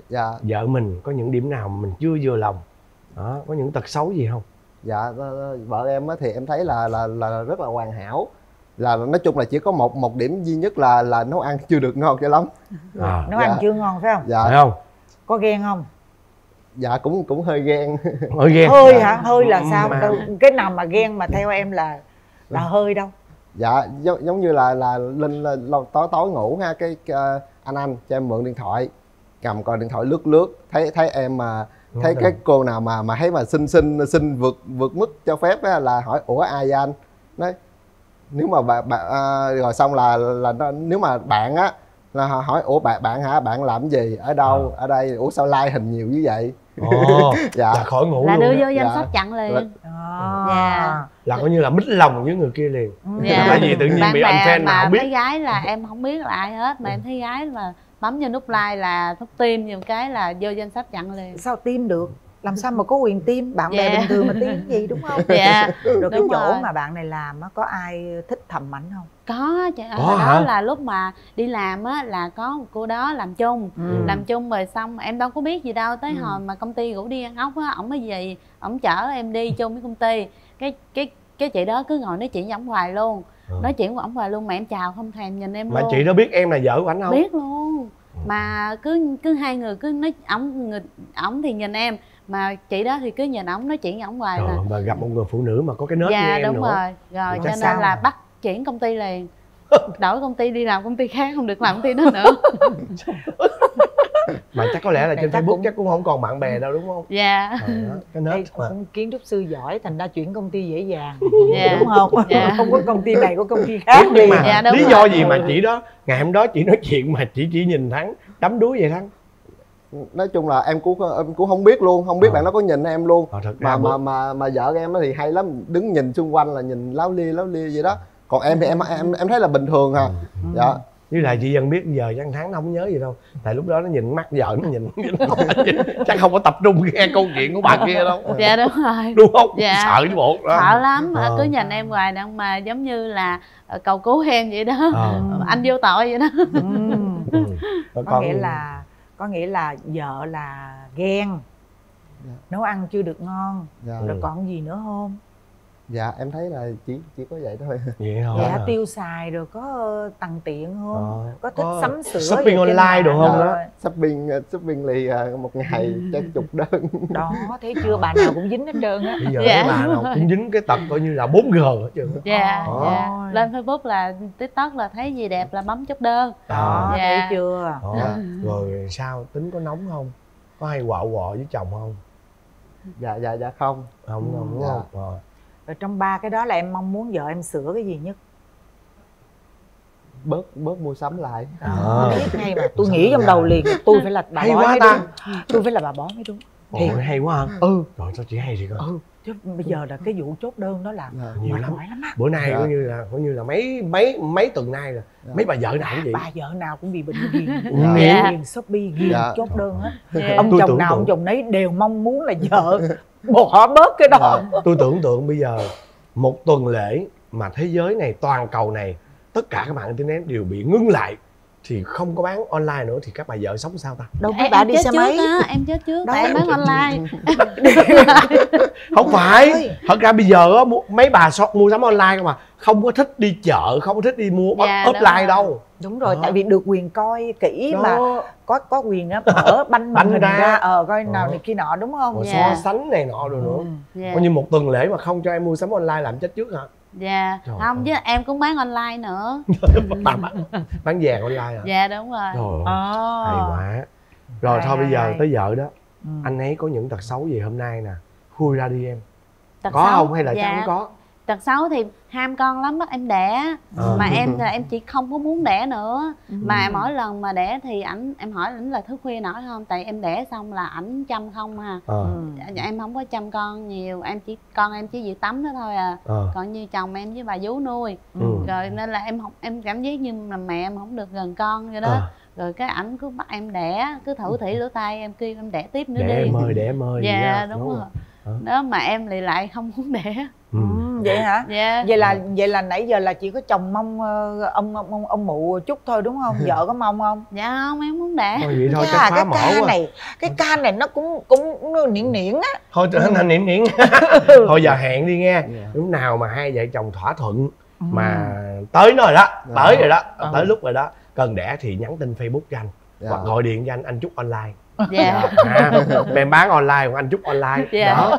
dạ vợ mình có những điểm nào mà mình chưa vừa lòng? Đó có những tật xấu gì không? Dạ ờ, ờ, vợ em á thì em thấy là là là rất là hoàn hảo. Là nói chung là chỉ có một một điểm duy nhất là là nấu ăn chưa được ngon cho lắm. À, nấu Dạ. ăn chưa ngon phải không? Dạ. Phải không? Có ghen không? Dạ cũng cũng hơi ghen. Hơi ghen. Hơi hả? Hơi là sao? Mà- cái nào mà ghen mà theo em là là hơi đâu. Dạ giống, giống như là là linh là lâu tối tối ngủ ha cái ờ, anh anh cho em mượn điện thoại cầm coi điện thoại lướt lướt thấy thấy em mà thấy cái cô nào mà mà thấy mà xinh xinh xinh vượt vượt mức cho phép á, là hỏi ủa ai vậy anh? Nói nếu mà bạn bạn à, rồi xong là là nó, nếu mà bạn á là hỏi ủa bạn bạn hả? Bạn làm gì? Ở đâu? Ở đây? Ủa sao like hình nhiều như vậy? Ồ, dạ. là khỏi ngủ là luôn đưa vô danh Dạ. sách chặn liền. Là- à. Dạ. là coi như là mít lòng với người kia liền. Dạ. tại vì tự nhiên bạn bị bè unfriend mà mà không biết. gái là em không biết là ai hết mà em thấy gái mà bấm vô nút like là nút tim nhiều cái là vô danh sách chặn liền sao tim được làm sao mà có quyền tim bạn bè Dạ. bình thường mà tim gì đúng không dạ rồi cái chỗ rồi. mà bạn này làm á có ai thích thầm ảnh không có chị Có hồi hả? đó là lúc mà đi làm á là có một cô đó làm chung Ừ. làm chung rồi xong em đâu có biết gì đâu tới Ừ. hồi mà công ty rủ đi ăn ốc á ổng mới gì ổng chở em đi chung với công ty cái cái cái chị đó cứ ngồi nói chuyện với ổng hoài luôn Ừ. nói chuyện với ổng hoài luôn mà em chào không thèm nhìn em mà luôn. chị đó biết em là vợ của anh không? Biết luôn. Mà cứ cứ hai người cứ nói ổng người ổng thì nhìn em mà chị đó thì cứ nhìn ổng nói chuyện với ổng hoài ơi, mà gặp một người phụ nữ mà có cái nết như dạ em đúng nữa rồi. Rồi Thì cho nên là mà? bắt chuyển công ty liền. Đổi công ty đi làm công ty khác không được làm công ty đó nữa mà chắc có lẽ là Này trên chắc facebook cũng- chắc cũng không còn bạn bè đâu đúng không? Dạ. Ờ, đó, cái nết mà. cũng kiến trúc sư giỏi thành ra chuyển công ty dễ dàng. Dạ. đúng không? Dạ. không có công ty này có công ty khác nhưng mà Dạ, đúng lý rồi. do gì mà chị đó ngày hôm đó chị nói chuyện mà chị chỉ nhìn thắng đắm đuối vậy thắng? Nói chung là em cũng em cũng không biết luôn không biết Ờ. bạn nó có nhìn em luôn. Ờ, thật ra mà mà mà mà vợ em á thì hay lắm đứng nhìn xung quanh là nhìn láo lia láo lia vậy đó. Còn em thì em em em thấy là bình thường à. Dạ với lại chị dân biết giờ chắc thắng nó không nhớ gì đâu. Tại lúc đó nó nhìn mắt vợ nó nhìn chắc không có tập trung nghe câu chuyện của bà kia đâu. Dạ đúng rồi. Đúng không? Dạ. sợ chứ bộ đó. Sợ lắm. Ờ. cứ nhìn em hoài đang mà giống như là ờ, cầu cứu em vậy đó. Ờ. anh vô tội vậy đó. Ừ. Và có con- nghĩa là có nghĩa là vợ là ghen. Dạ. nấu ăn chưa được ngon. Dạ. Rồi Ừ. còn gì nữa không dạ em thấy là chỉ chỉ có vậy thôi. Vậy thôi dạ. À. tiêu xài rồi có ờ, tặng tiện không? Ờ, có thích có sắm sửa shopping online đồ không đó? shopping ờ, shopping lì một ngày chắc chục đơn. Đó thấy chưa bà nào cũng dính hết trơn á. Bây giờ Dạ, cái bà nào cũng dính cái tật coi như là 4G hết trơn á. dạ dạ. Lên facebook là tiktok là thấy gì đẹp là bấm chốt đơn. Đó Dạ. thấy chưa Đó. rồi sao tính có nóng không? Có hay quạo quọ với chồng không? Dạ dạ dạ không. Không không đúng Dạ. không Rồi. trong ba cái đó là em mong muốn vợ em sửa cái gì nhất? Bớt bớt mua sắm lại. Đó biết ngay mà. Tôi nghĩ trong đầu liền tôi phải là bà Hay bói quá mới ta. đúng. Tôi phải là bà bói mới đúng Ồ, hay quá hả ừ rồi sao chị hay thì coi ừ chứ bây giờ là cái vụ chốt đơn đó là Dạ. nhiều lắm lắm á bữa nay Dạ. coi như là coi như là mấy mấy mấy tuần nay là Dạ. mấy bà vợ nào cũng vậy bà vợ nào cũng bị bệnh ghiền Dạ. Dạ. ghiền shopee ghiền Dạ. chốt đơn hết Dạ. ông Tôi chồng tưởng nào ông tượng. chồng nấy đều mong muốn là vợ bỏ bớt cái đó tôi tưởng tượng bây giờ một tuần lễ mà thế giới này toàn cầu này tất cả các mạng internet đều bị ngưng lại thì không có bán online nữa thì các bà vợ sống sao ta? Đâu mấy bà đi xe máy. á em chết trước Đâu, tại em bán online. Không phải. Thật ra bây giờ á mấy bà shop mua sắm online mà không có thích đi chợ không có thích đi mua Dạ, offline đâu. Đúng rồi Đó. tại vì được quyền coi kỹ mà đó. có có quyền á mở banh Banh hình ra. ra ờ coi nào này kia nọ đúng không? Rồi Dạ. so sánh này nọ rồi nữa. Ừ. dạ. coi như một tuần lễ mà không cho em mua sắm online làm chết trước hả dạ. Trời không ơi. chứ em cũng bán online nữa. Bán, bán vàng online hả? Dạ đúng rồi. Trời ơi, à. hay quá. Rồi Hay, thôi bây hay, giờ hay. tới vợ đó. Ừ. anh ấy có những tật xấu gì hôm nay nè? Khui ra đi em. Tật có xấu, không hay là dạ. chắc không có tật xấu thì ham con lắm bắt em đẻ Ờ. mà em là em chỉ không có muốn đẻ nữa Ừ. mà mỗi lần mà đẻ thì ảnh em hỏi ảnh là thức khuya nổi không tại em đẻ xong là ảnh chăm không à Ờ. Dạ, em không có chăm con nhiều em chỉ con em chỉ việc tắm đó thôi à Ờ. còn như chồng em với bà vú nuôi Ừ. rồi nên là em không em cảm giác như là mẹ em không được gần con vậy đó Ờ. rồi cái ảnh cứ bắt em đẻ cứ thủ thỉ lỗ tai em kêu em đẻ tiếp nữa Đẻ đi em ơi, đẻ em ơi vậy dạ á, đúng, đúng rồi rồi. Đó mà em lại lại không muốn đẻ Ừ. Ừ, vậy hả? Dạ. Vậy là vậy là nãy giờ là chỉ có chồng mong ờ, ông ông ông, ông mụ chút thôi đúng không? Vợ có mong không? Dạ không em muốn đẻ Thôi vậy thôi chắc cái ca quá. này cái ca này nó cũng cũng niễn niễn á. Thôi trở thành niệm niệm thôi giờ hẹn đi nghe. Lúc nào mà hai vợ chồng thỏa thuận mà tới nó rồi đó tới rồi đó Ừ. tới lúc rồi đó cần đẻ thì nhắn tin facebook cho anh Dạ. hoặc gọi điện cho anh anh chúc online dạ. À, em bán online còn anh chúc online. Dạ. đó.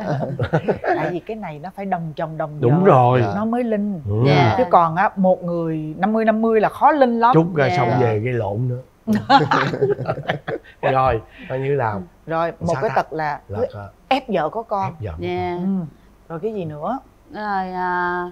Tại vì cái này nó phải đồng chồng đồng vợ. đúng rồi. Dạ. nó mới linh. Ừ. Dạ. chứ còn á một người 50 50 là khó linh lắm. Chúc rồi Dạ. xong về gây lộn nữa. Rồi coi như là rồi một cái tật là là ép vợ có con. Ép giận dạ. Ừ. rồi cái gì nữa? Rồi à,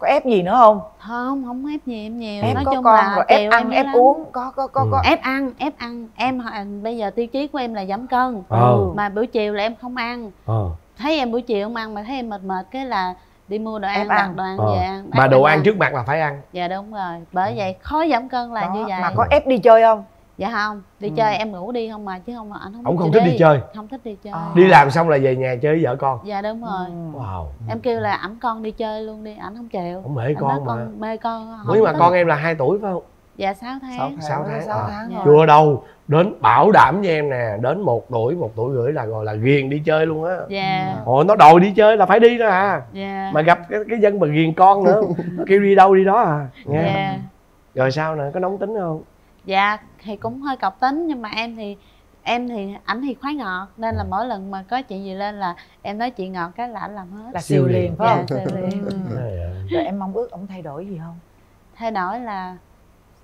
có ép gì nữa không? Không không ép gì em nhiều. Ép nói có chung con là rồi ép ăn em ép lắm. uống. có có có Ừ. có. Ép ăn ép ăn. Em hồi- bây giờ tiêu chí của em là giảm cân. Ờ. mà buổi chiều là em không ăn. Ờ. Thấy em buổi chiều không ăn mà thấy em mệt mệt cái là đi mua đồ Em ăn ăn. đặt đồ ăn ờ. về ăn. Mà đồ em ăn. trước mặt là phải ăn. Dạ đúng rồi. Bởi vậy khó giảm cân là Đó, như vậy. mà có ép đi chơi không dạ không đi Ừ. chơi em ngủ đi không mà chứ không anh không Ổng thích không thích đi. chơi? không thích đi chơi. À. đi làm xong là về nhà chơi với vợ con. Dạ đúng rồi. Ừ. wow. Em kêu là ẵm con đi chơi luôn đi ảnh không chịu. Ổng mê con mà. con mê con không nhưng mà con em là 2 tuổi phải không? Dạ 6 tháng, Sáu tháng. 6 tháng, sáu à. tháng rồi. chưa đâu. Đến bảo đảm với em nè đến một tuổi một tuổi rưỡi là gọi là ghiền đi chơi luôn á. Dạ. Ồ nó đòi đi chơi là phải đi đó à. Dạ. Mà gặp cái, cái dân mà ghiền con nữa. Nó kêu đi đâu đi đó à. Nghe. Dạ. Rồi sao nè có nóng tính không dạ thì cũng hơi cọc tính nhưng mà em thì em thì ảnh thì khoái ngọt nên là mỗi lần mà có chuyện gì lên là em nói chuyện ngọt cái là ảnh làm hết là siêu liền phải dạ không siêu liền Ừ. Rồi em mong ước ông thay đổi gì không thay đổi là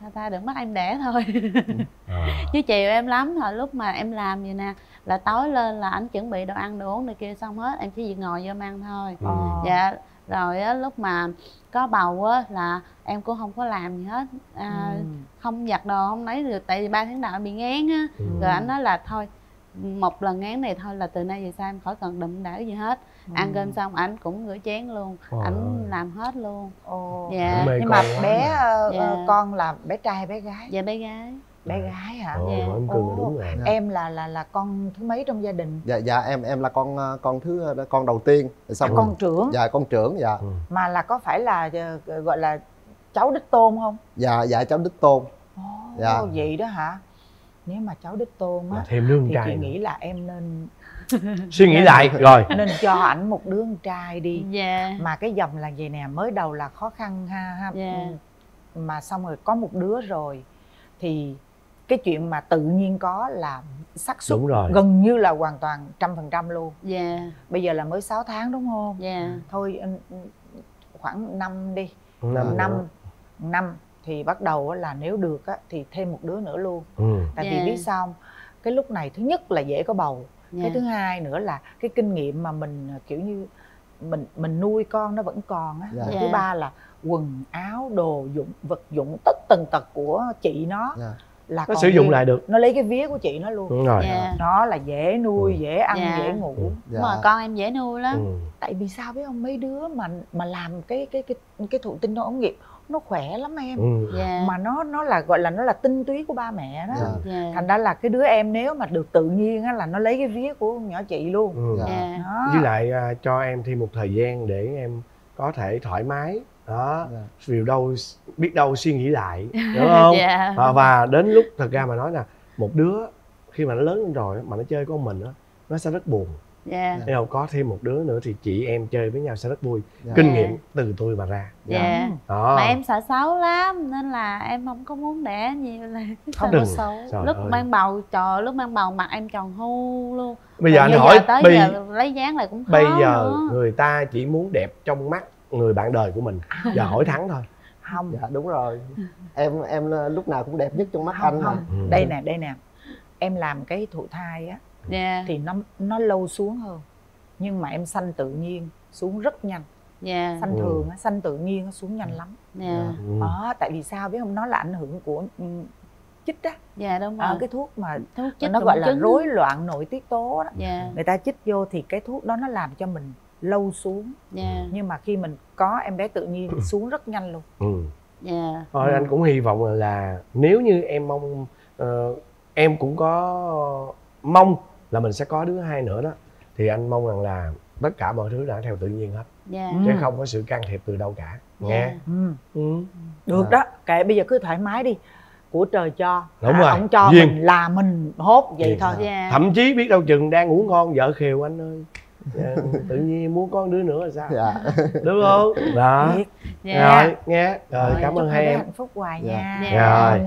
sao ta đừng bắt em đẻ thôi À. chứ chiều em lắm hồi lúc mà em làm vậy nè là tối lên là ảnh chuẩn bị đồ ăn đồ uống này kia xong hết em chỉ việc ngồi vô ăn thôi Ừ. Ờ. dạ rồi á lúc mà có bầu á là em cũng không có làm gì hết. À, Ừ. không giặt đồ không lấy được tại vì ba tháng đầu em bị ngán á. Ừ. rồi anh nói là thôi một lần ngán này thôi là từ nay về sau em khỏi cần đụng đảo gì hết. Ăn cơm xong ảnh cũng rửa chén luôn Trời ảnh làm hết luôn. Ồ. dạ nhưng mà bé ờ, Dạ. ờ, con là bé trai hay bé gái? Dạ bé gái bé gái hả? Ồ, Dạ. em cưng Ồ. đúng rồi. Em là là là con thứ mấy trong gia đình? Dạ dạ em em là con ờ, con thứ con đầu tiên. Rồi xong à, rồi- con trưởng? Dạ con trưởng dạ. Ừ. mà là có phải là ờ, gọi là cháu đích tôn không? Dạ dạ cháu đích tôn. Ồ, Dạ. vậy đó hả? Nếu mà cháu đích tôn á thêm đứa con thì trai chị nghĩ là em nên suy nghĩ lại rồi. nên cho ảnh một đứa con trai đi. Dạ. Mà cái dòng là vậy nè mới đầu là khó khăn ha ha. Dạ. Ừ. mà xong rồi có một đứa rồi thì cái chuyện mà tự nhiên có là xác suất gần như là hoàn toàn trăm phần trăm luôn. Dạ bây giờ là mới 6 tháng đúng không? Dạ thôi ừ, ừ, khoảng năm đi. Năm năm năm thì bắt đầu á là nếu được á, thì thêm một đứa nữa luôn. Ừ. tại Dạ. vì biết sao không? cái lúc này thứ nhất là dễ có bầu. Dạ cái thứ hai nữa là cái kinh nghiệm mà mình à, kiểu như mình mình nuôi con nó vẫn còn á. Dạ. thứ ba là quần áo đồ dụng vật dụng tất tần tật của chị nó. Dạ là nó sử dụng đi- lại được. Nó lấy cái vía của chị nó luôn. Đúng rồi. Dạ. Nó là dễ nuôi Ừ. dễ ăn Dạ. dễ ngủ. Ừ. dạ. Mà con em dễ nuôi lắm. Ừ. tại vì sao biết không? Mấy đứa mà mà làm cái cái cái cái thụ tinh nó ống nghiệm nó khỏe lắm em. Ừ. dạ. Mà nó nó là gọi là nó là tinh túy của ba mẹ đó. Dạ. dạ. Thành ra là cái đứa em nếu mà được tự nhiên á là nó lấy cái vía của nhỏ chị luôn. Ừ. Đó. Với lại à, cho em thêm một thời gian để em có thể thoải mái đó Dạ. vì đâu biết đâu suy nghĩ lại đúng không? Dạ. À, và đến lúc thật ra mà nói là một đứa khi mà nó lớn lên rồi mà nó chơi có mình á nó sẽ rất buồn. Dạ. Nếu không? Có thêm một đứa nữa thì chị em chơi với nhau sẽ rất vui. Dạ. kinh nghiệm từ tôi mà ra. Dạ. Đó. Mà em sợ xấu lắm nên là em không có muốn đẻ nhiều là không. Đừng. có xấu lúc ơi. mang bầu trời lúc mang bầu mặt em tròn hu luôn. Bây giờ Mà anh hỏi tới bây, giờ lấy dáng lại cũng khó bây giờ nữa. người ta chỉ muốn đẹp trong mắt người bạn đời của mình. Giờ hỏi thắng thôi. Không. Dạ đúng rồi. Em em lúc nào cũng đẹp nhất trong mắt không anh không. Mà Ừ. đây nè đây nè. Em làm cái thụ thai á dạ. thì nó nó lâu xuống hơn. Nhưng mà em sanh tự nhiên xuống rất nhanh. Dạ. Sanh Ừ. thường á, sanh tự nhiên nó xuống nhanh lắm. Dạ. Ừ. đó tại vì sao biết không? Nó là ảnh hưởng của ừ, chích á. Dạ đúng rồi. à, cái thuốc mà thuốc chích nó gọi là trứng á. rối loạn nội tiết tố đó. Dạ. Người ta chích vô thì cái thuốc đó nó làm cho mình lâu xuống. Dạ. Nhưng mà khi mình có em bé tự nhiên xuống rất nhanh luôn. Ừ. dạ. Thôi anh cũng hy vọng là nếu như em mong ờ, em cũng có mong là mình sẽ có đứa hai nữa đó thì anh mong rằng là tất cả mọi thứ đã theo tự nhiên hết. Dạ. Ừ. chứ không có sự can thiệp từ đâu cả. Nghe. Ừ. ừ. được đó. Kệ bây giờ cứ thoải mái đi. Của trời cho. Đúng À, rồi, ổng cho duyên. mình là mình hốt vậy Duyên. thôi. Dạ. Thậm chí biết đâu chừng đang ngủ ngon vợ khều anh ơi Dạ, tự nhiên muốn có đứa nữa là sao? Dạ. Đúng không? Đó Thiệt. dạ. Rồi nghe. Rồi Rồi, cảm ơn hai em. hạnh phúc hoài Dạ. nha. Dạ. rồi